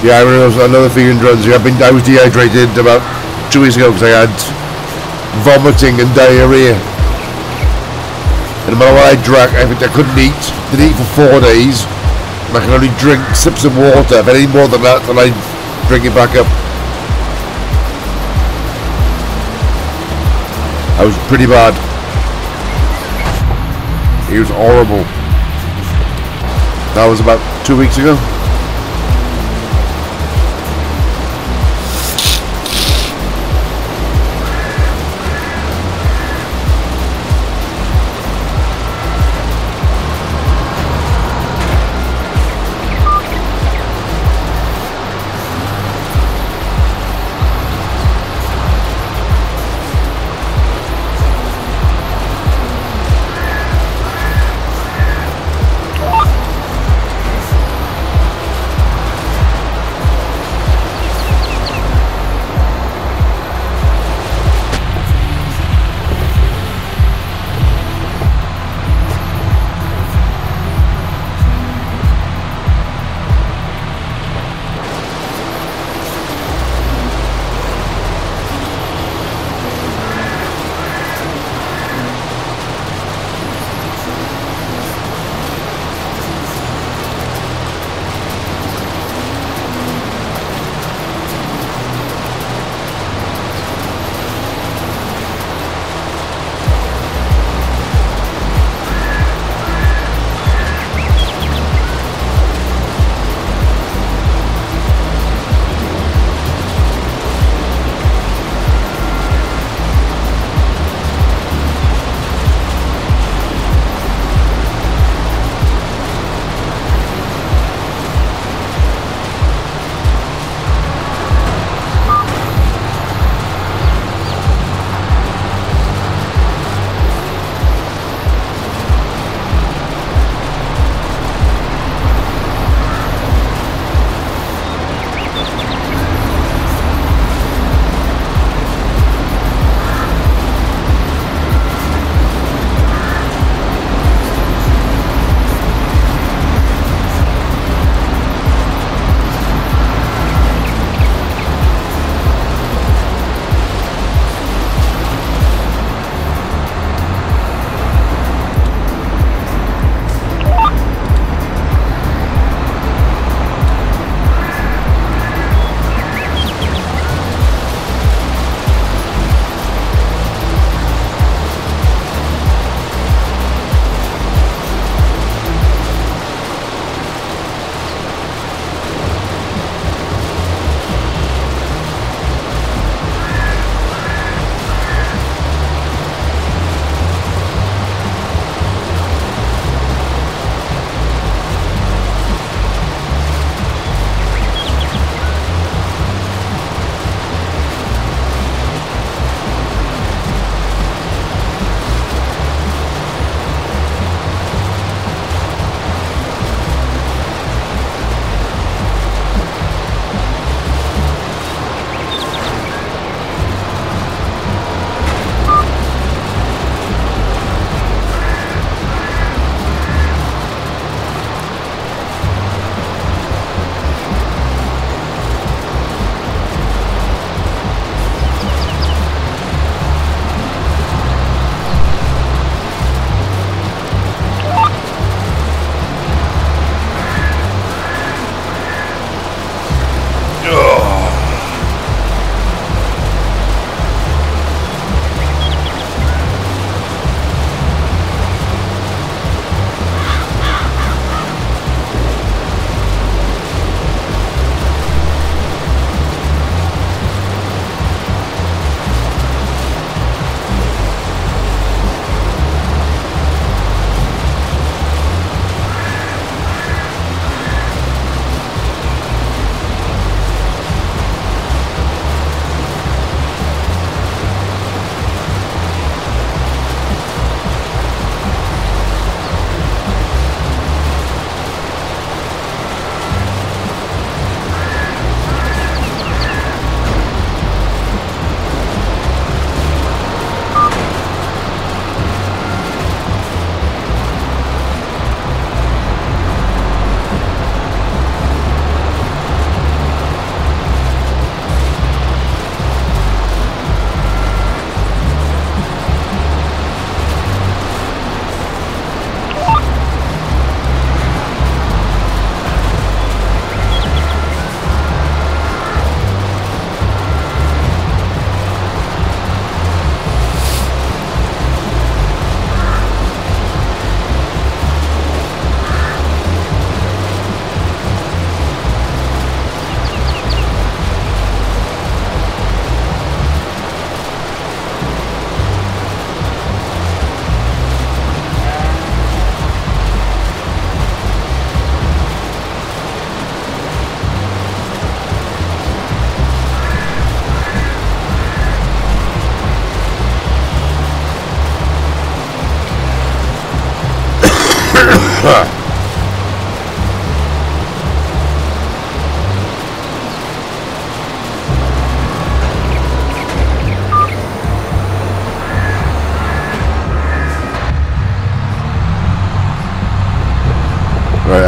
Yeah, I remember another vegan runs. I've been, I was dehydrated about two weeks ago because I had vomiting and diarrhea. And no matter what I drank, I, I couldn't eat. Didn't eat for four days. And I can only drink sips of water. If any more than that, then I drink it back up. I was pretty bad. It was horrible. That was about two weeks ago.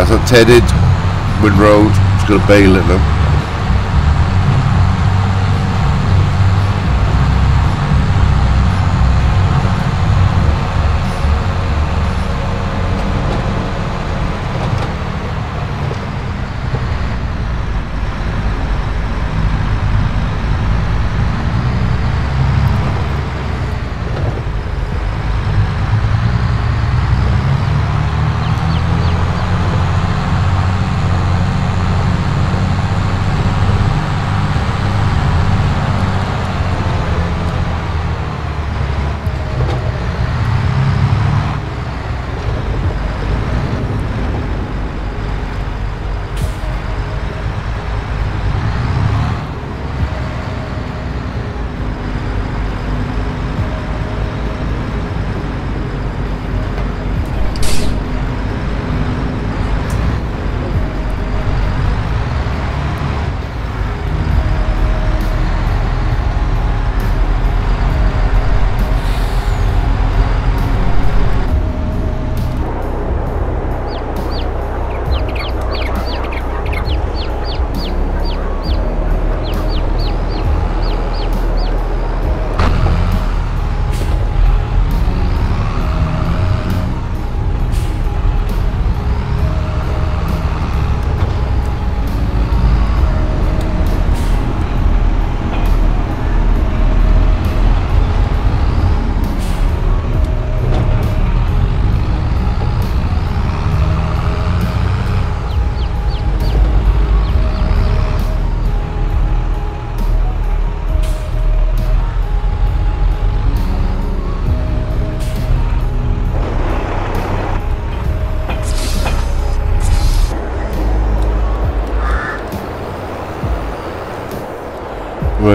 Right, that's a tedded windrow. Just got to bail it now.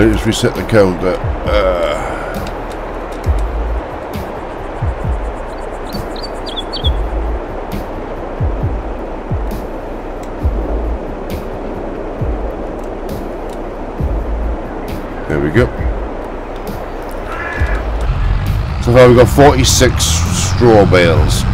Right, let's reset the counter. Uh, there we go. So far we've got 46 straw bales.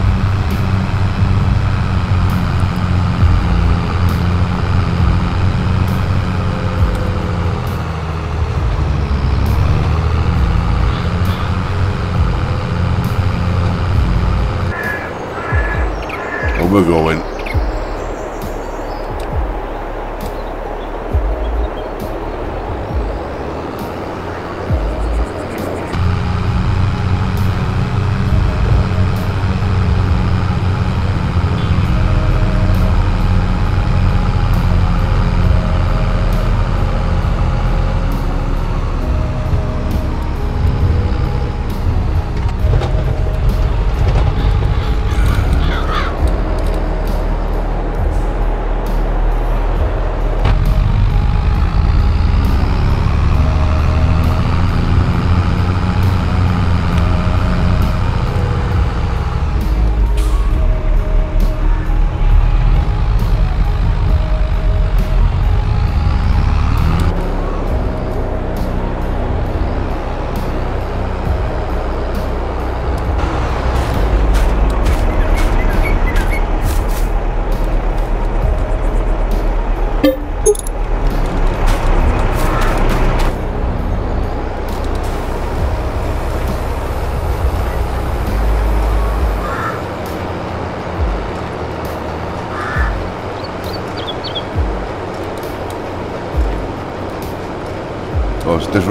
And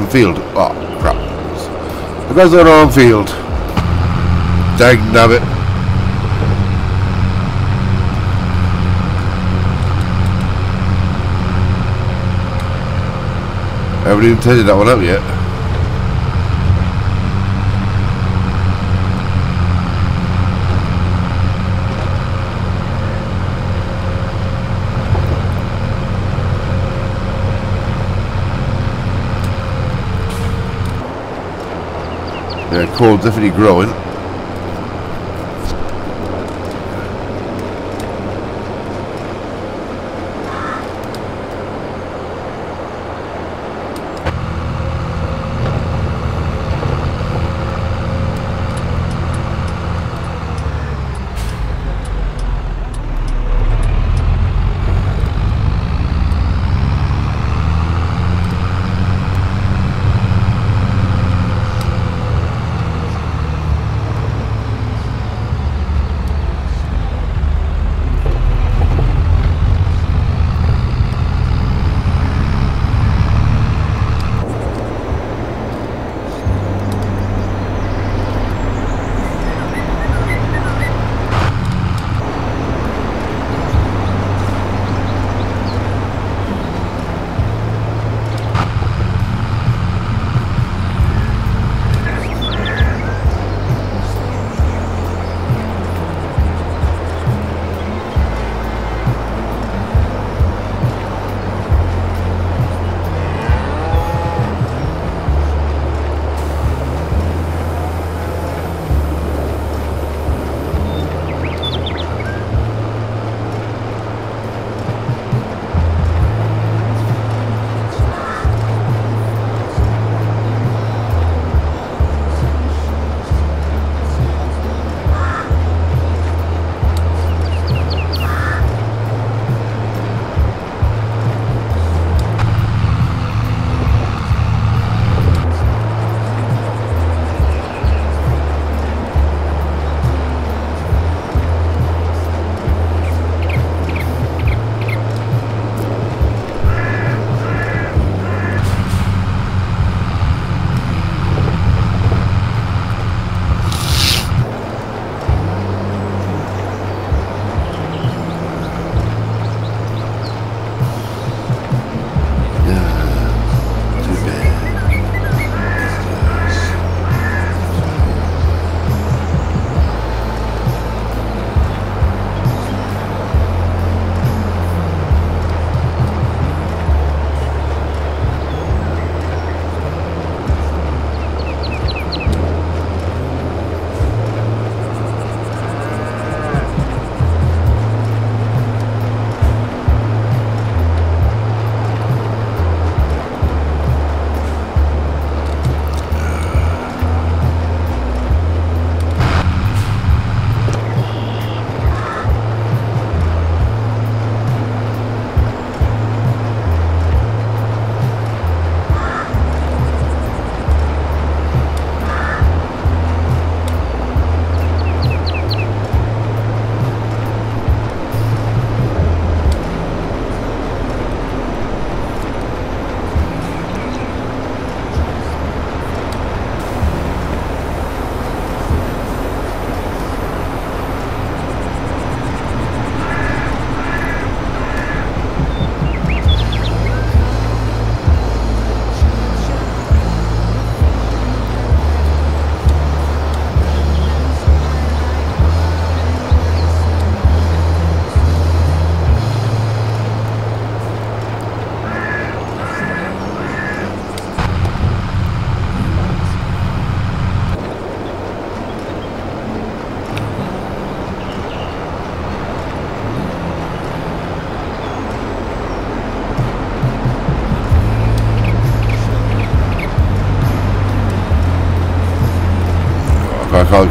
field. Oh, crap. Because they're wrong field. Dag nabbit. I haven't even tested that one up yet. Coal definitely growing.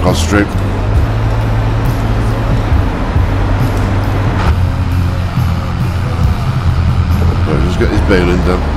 Concentrate. Right, just get his bailing done.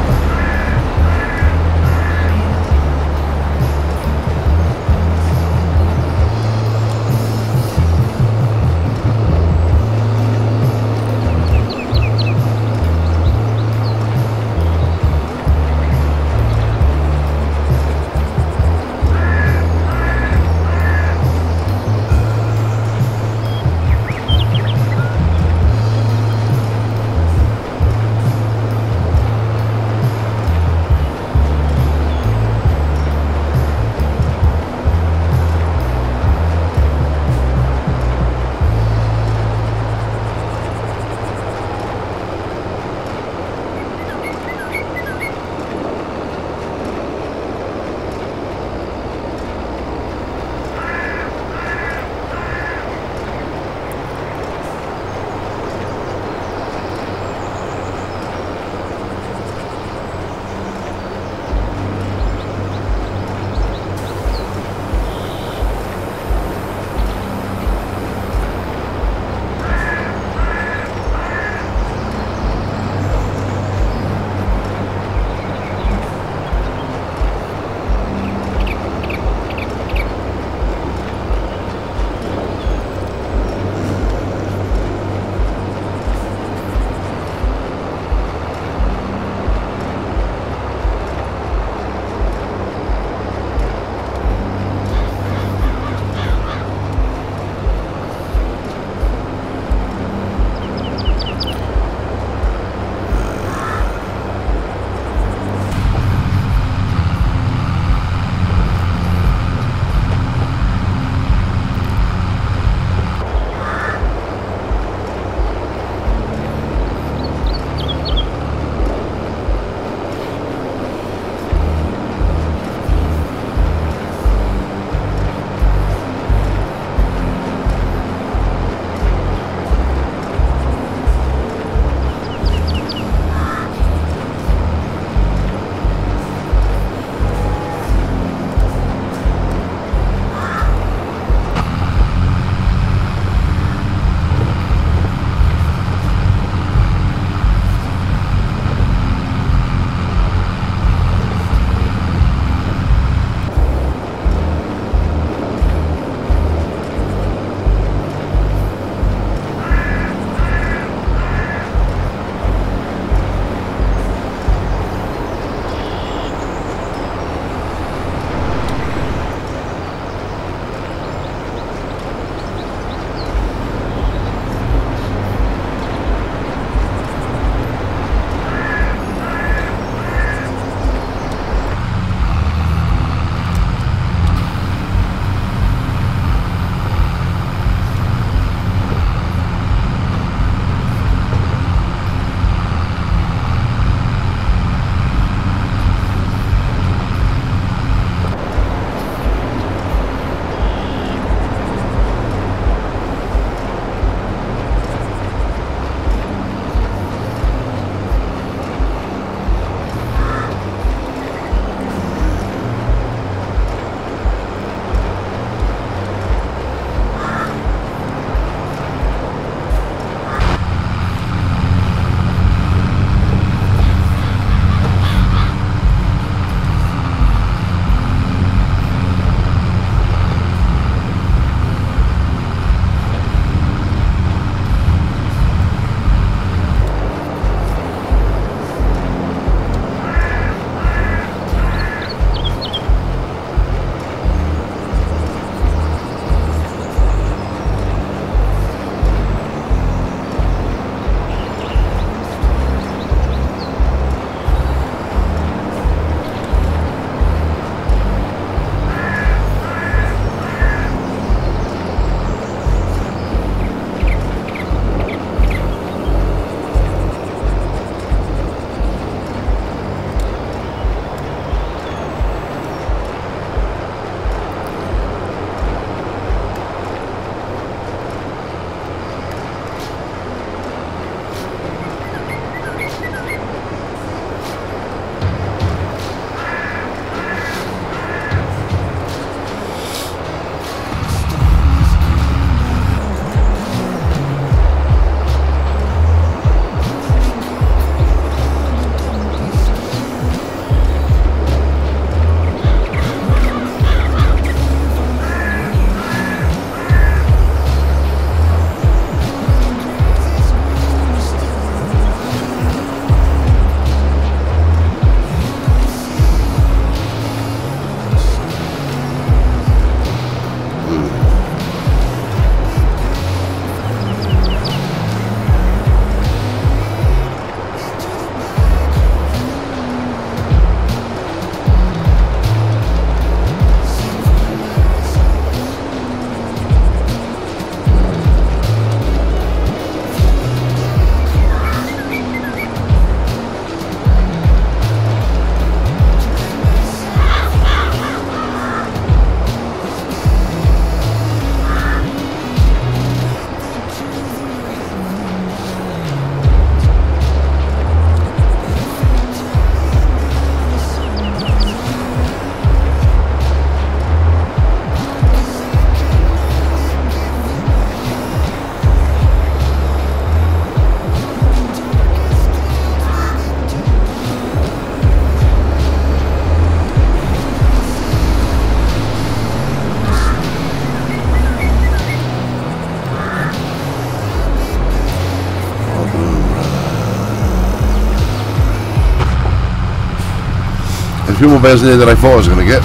Few more bears in there than I thought I was going to get.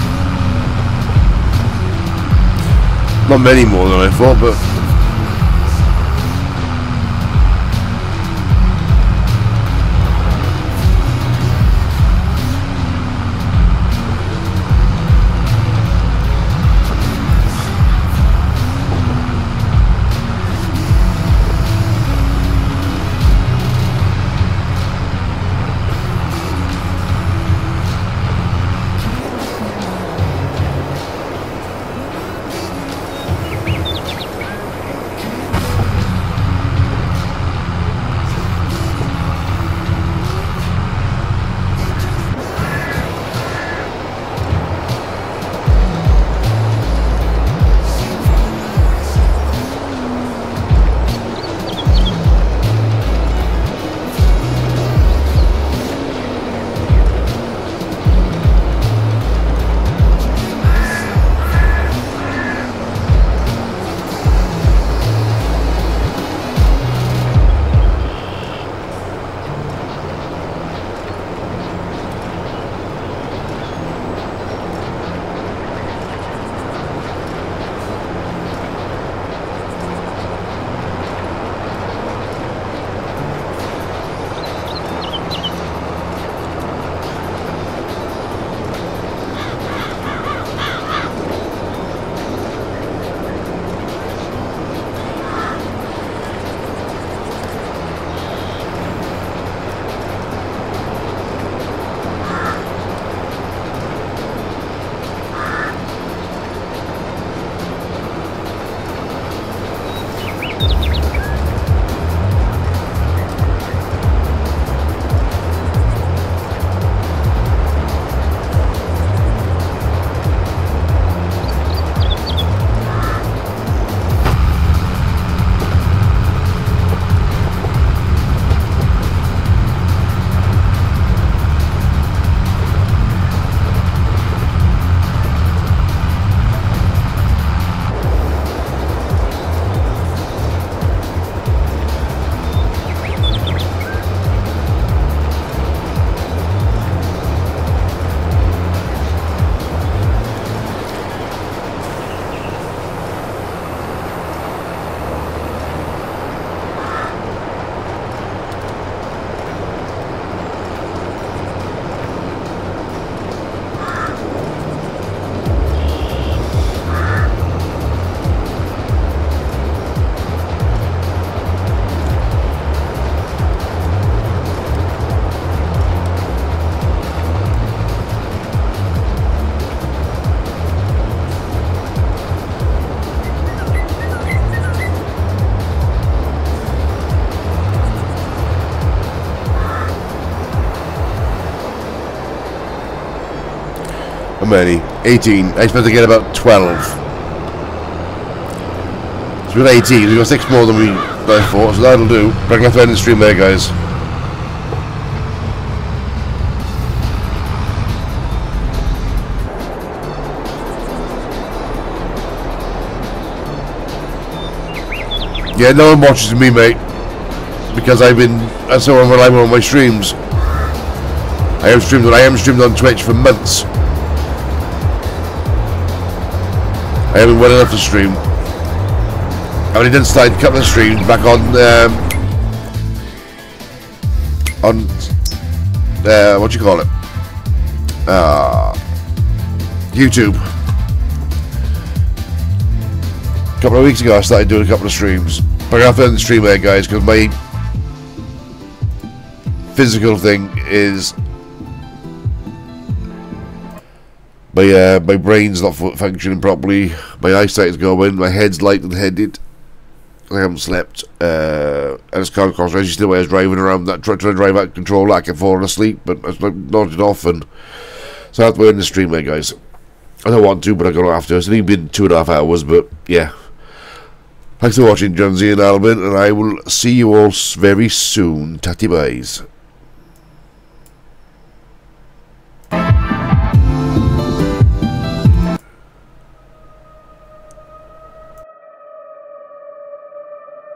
Not many more than I thought, but How many? 18. I expect to get about 12. So we've got 18. We've got 6 more than we thought, so that'll do. But I'm going to end the stream there, guys. Yeah, no one watches me, mate. Because I've been, I'm relying on my streams. I have streamed, I am streamed on Twitch for months. I haven't well enough to stream. I only done started a couple of streams back on um, on uh, what do you call it? Uh, YouTube. A couple of weeks ago, I started doing a couple of streams. But I have to the stream guys, because my physical thing is My uh, my brain's not functioning properly. My eyesight is going. My head's light and headed. I haven't slept. Uh, I just can't concentrate. Still, I was driving around that trying to drive out control like I'm falling asleep, but I was like, nodded off and so I have to end the stream there, guys. I don't want to, but I don't have to. It's only been two and a half hours, but yeah. Thanks for watching, John Z and Albin, and I will see you all very soon. Tatty byes.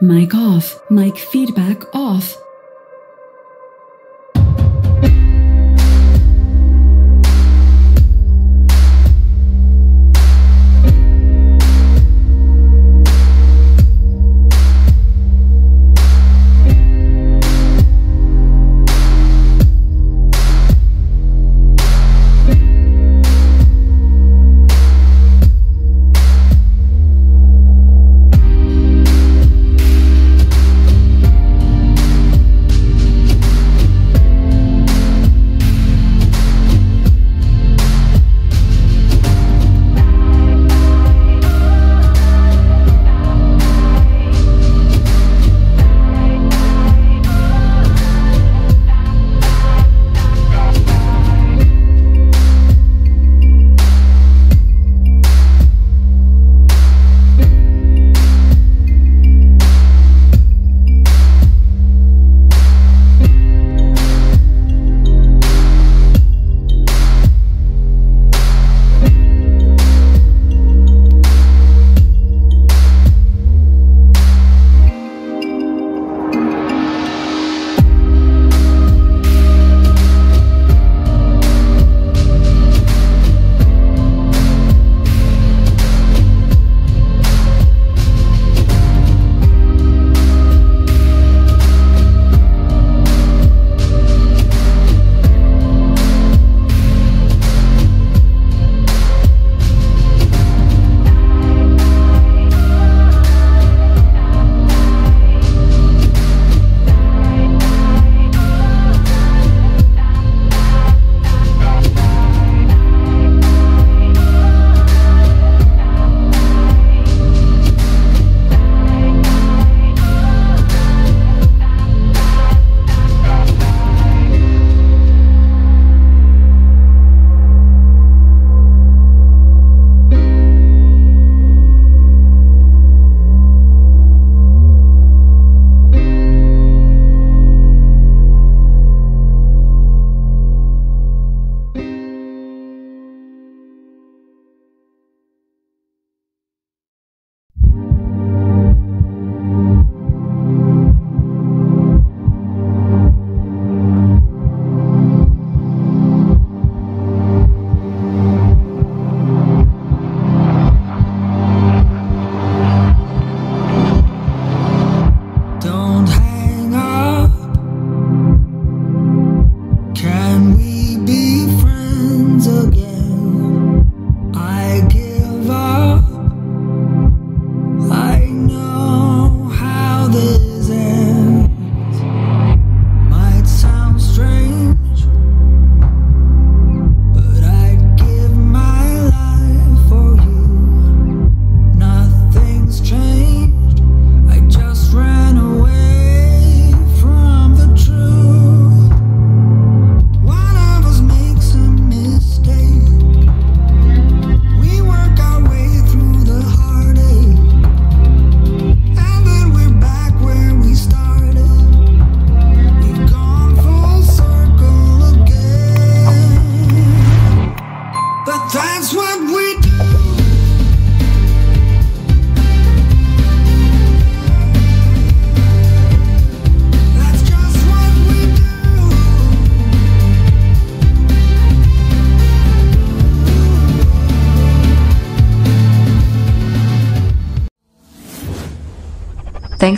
Mic off. Mic feedback off.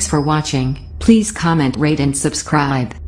Thanks for watching. Please comment, rate, and subscribe.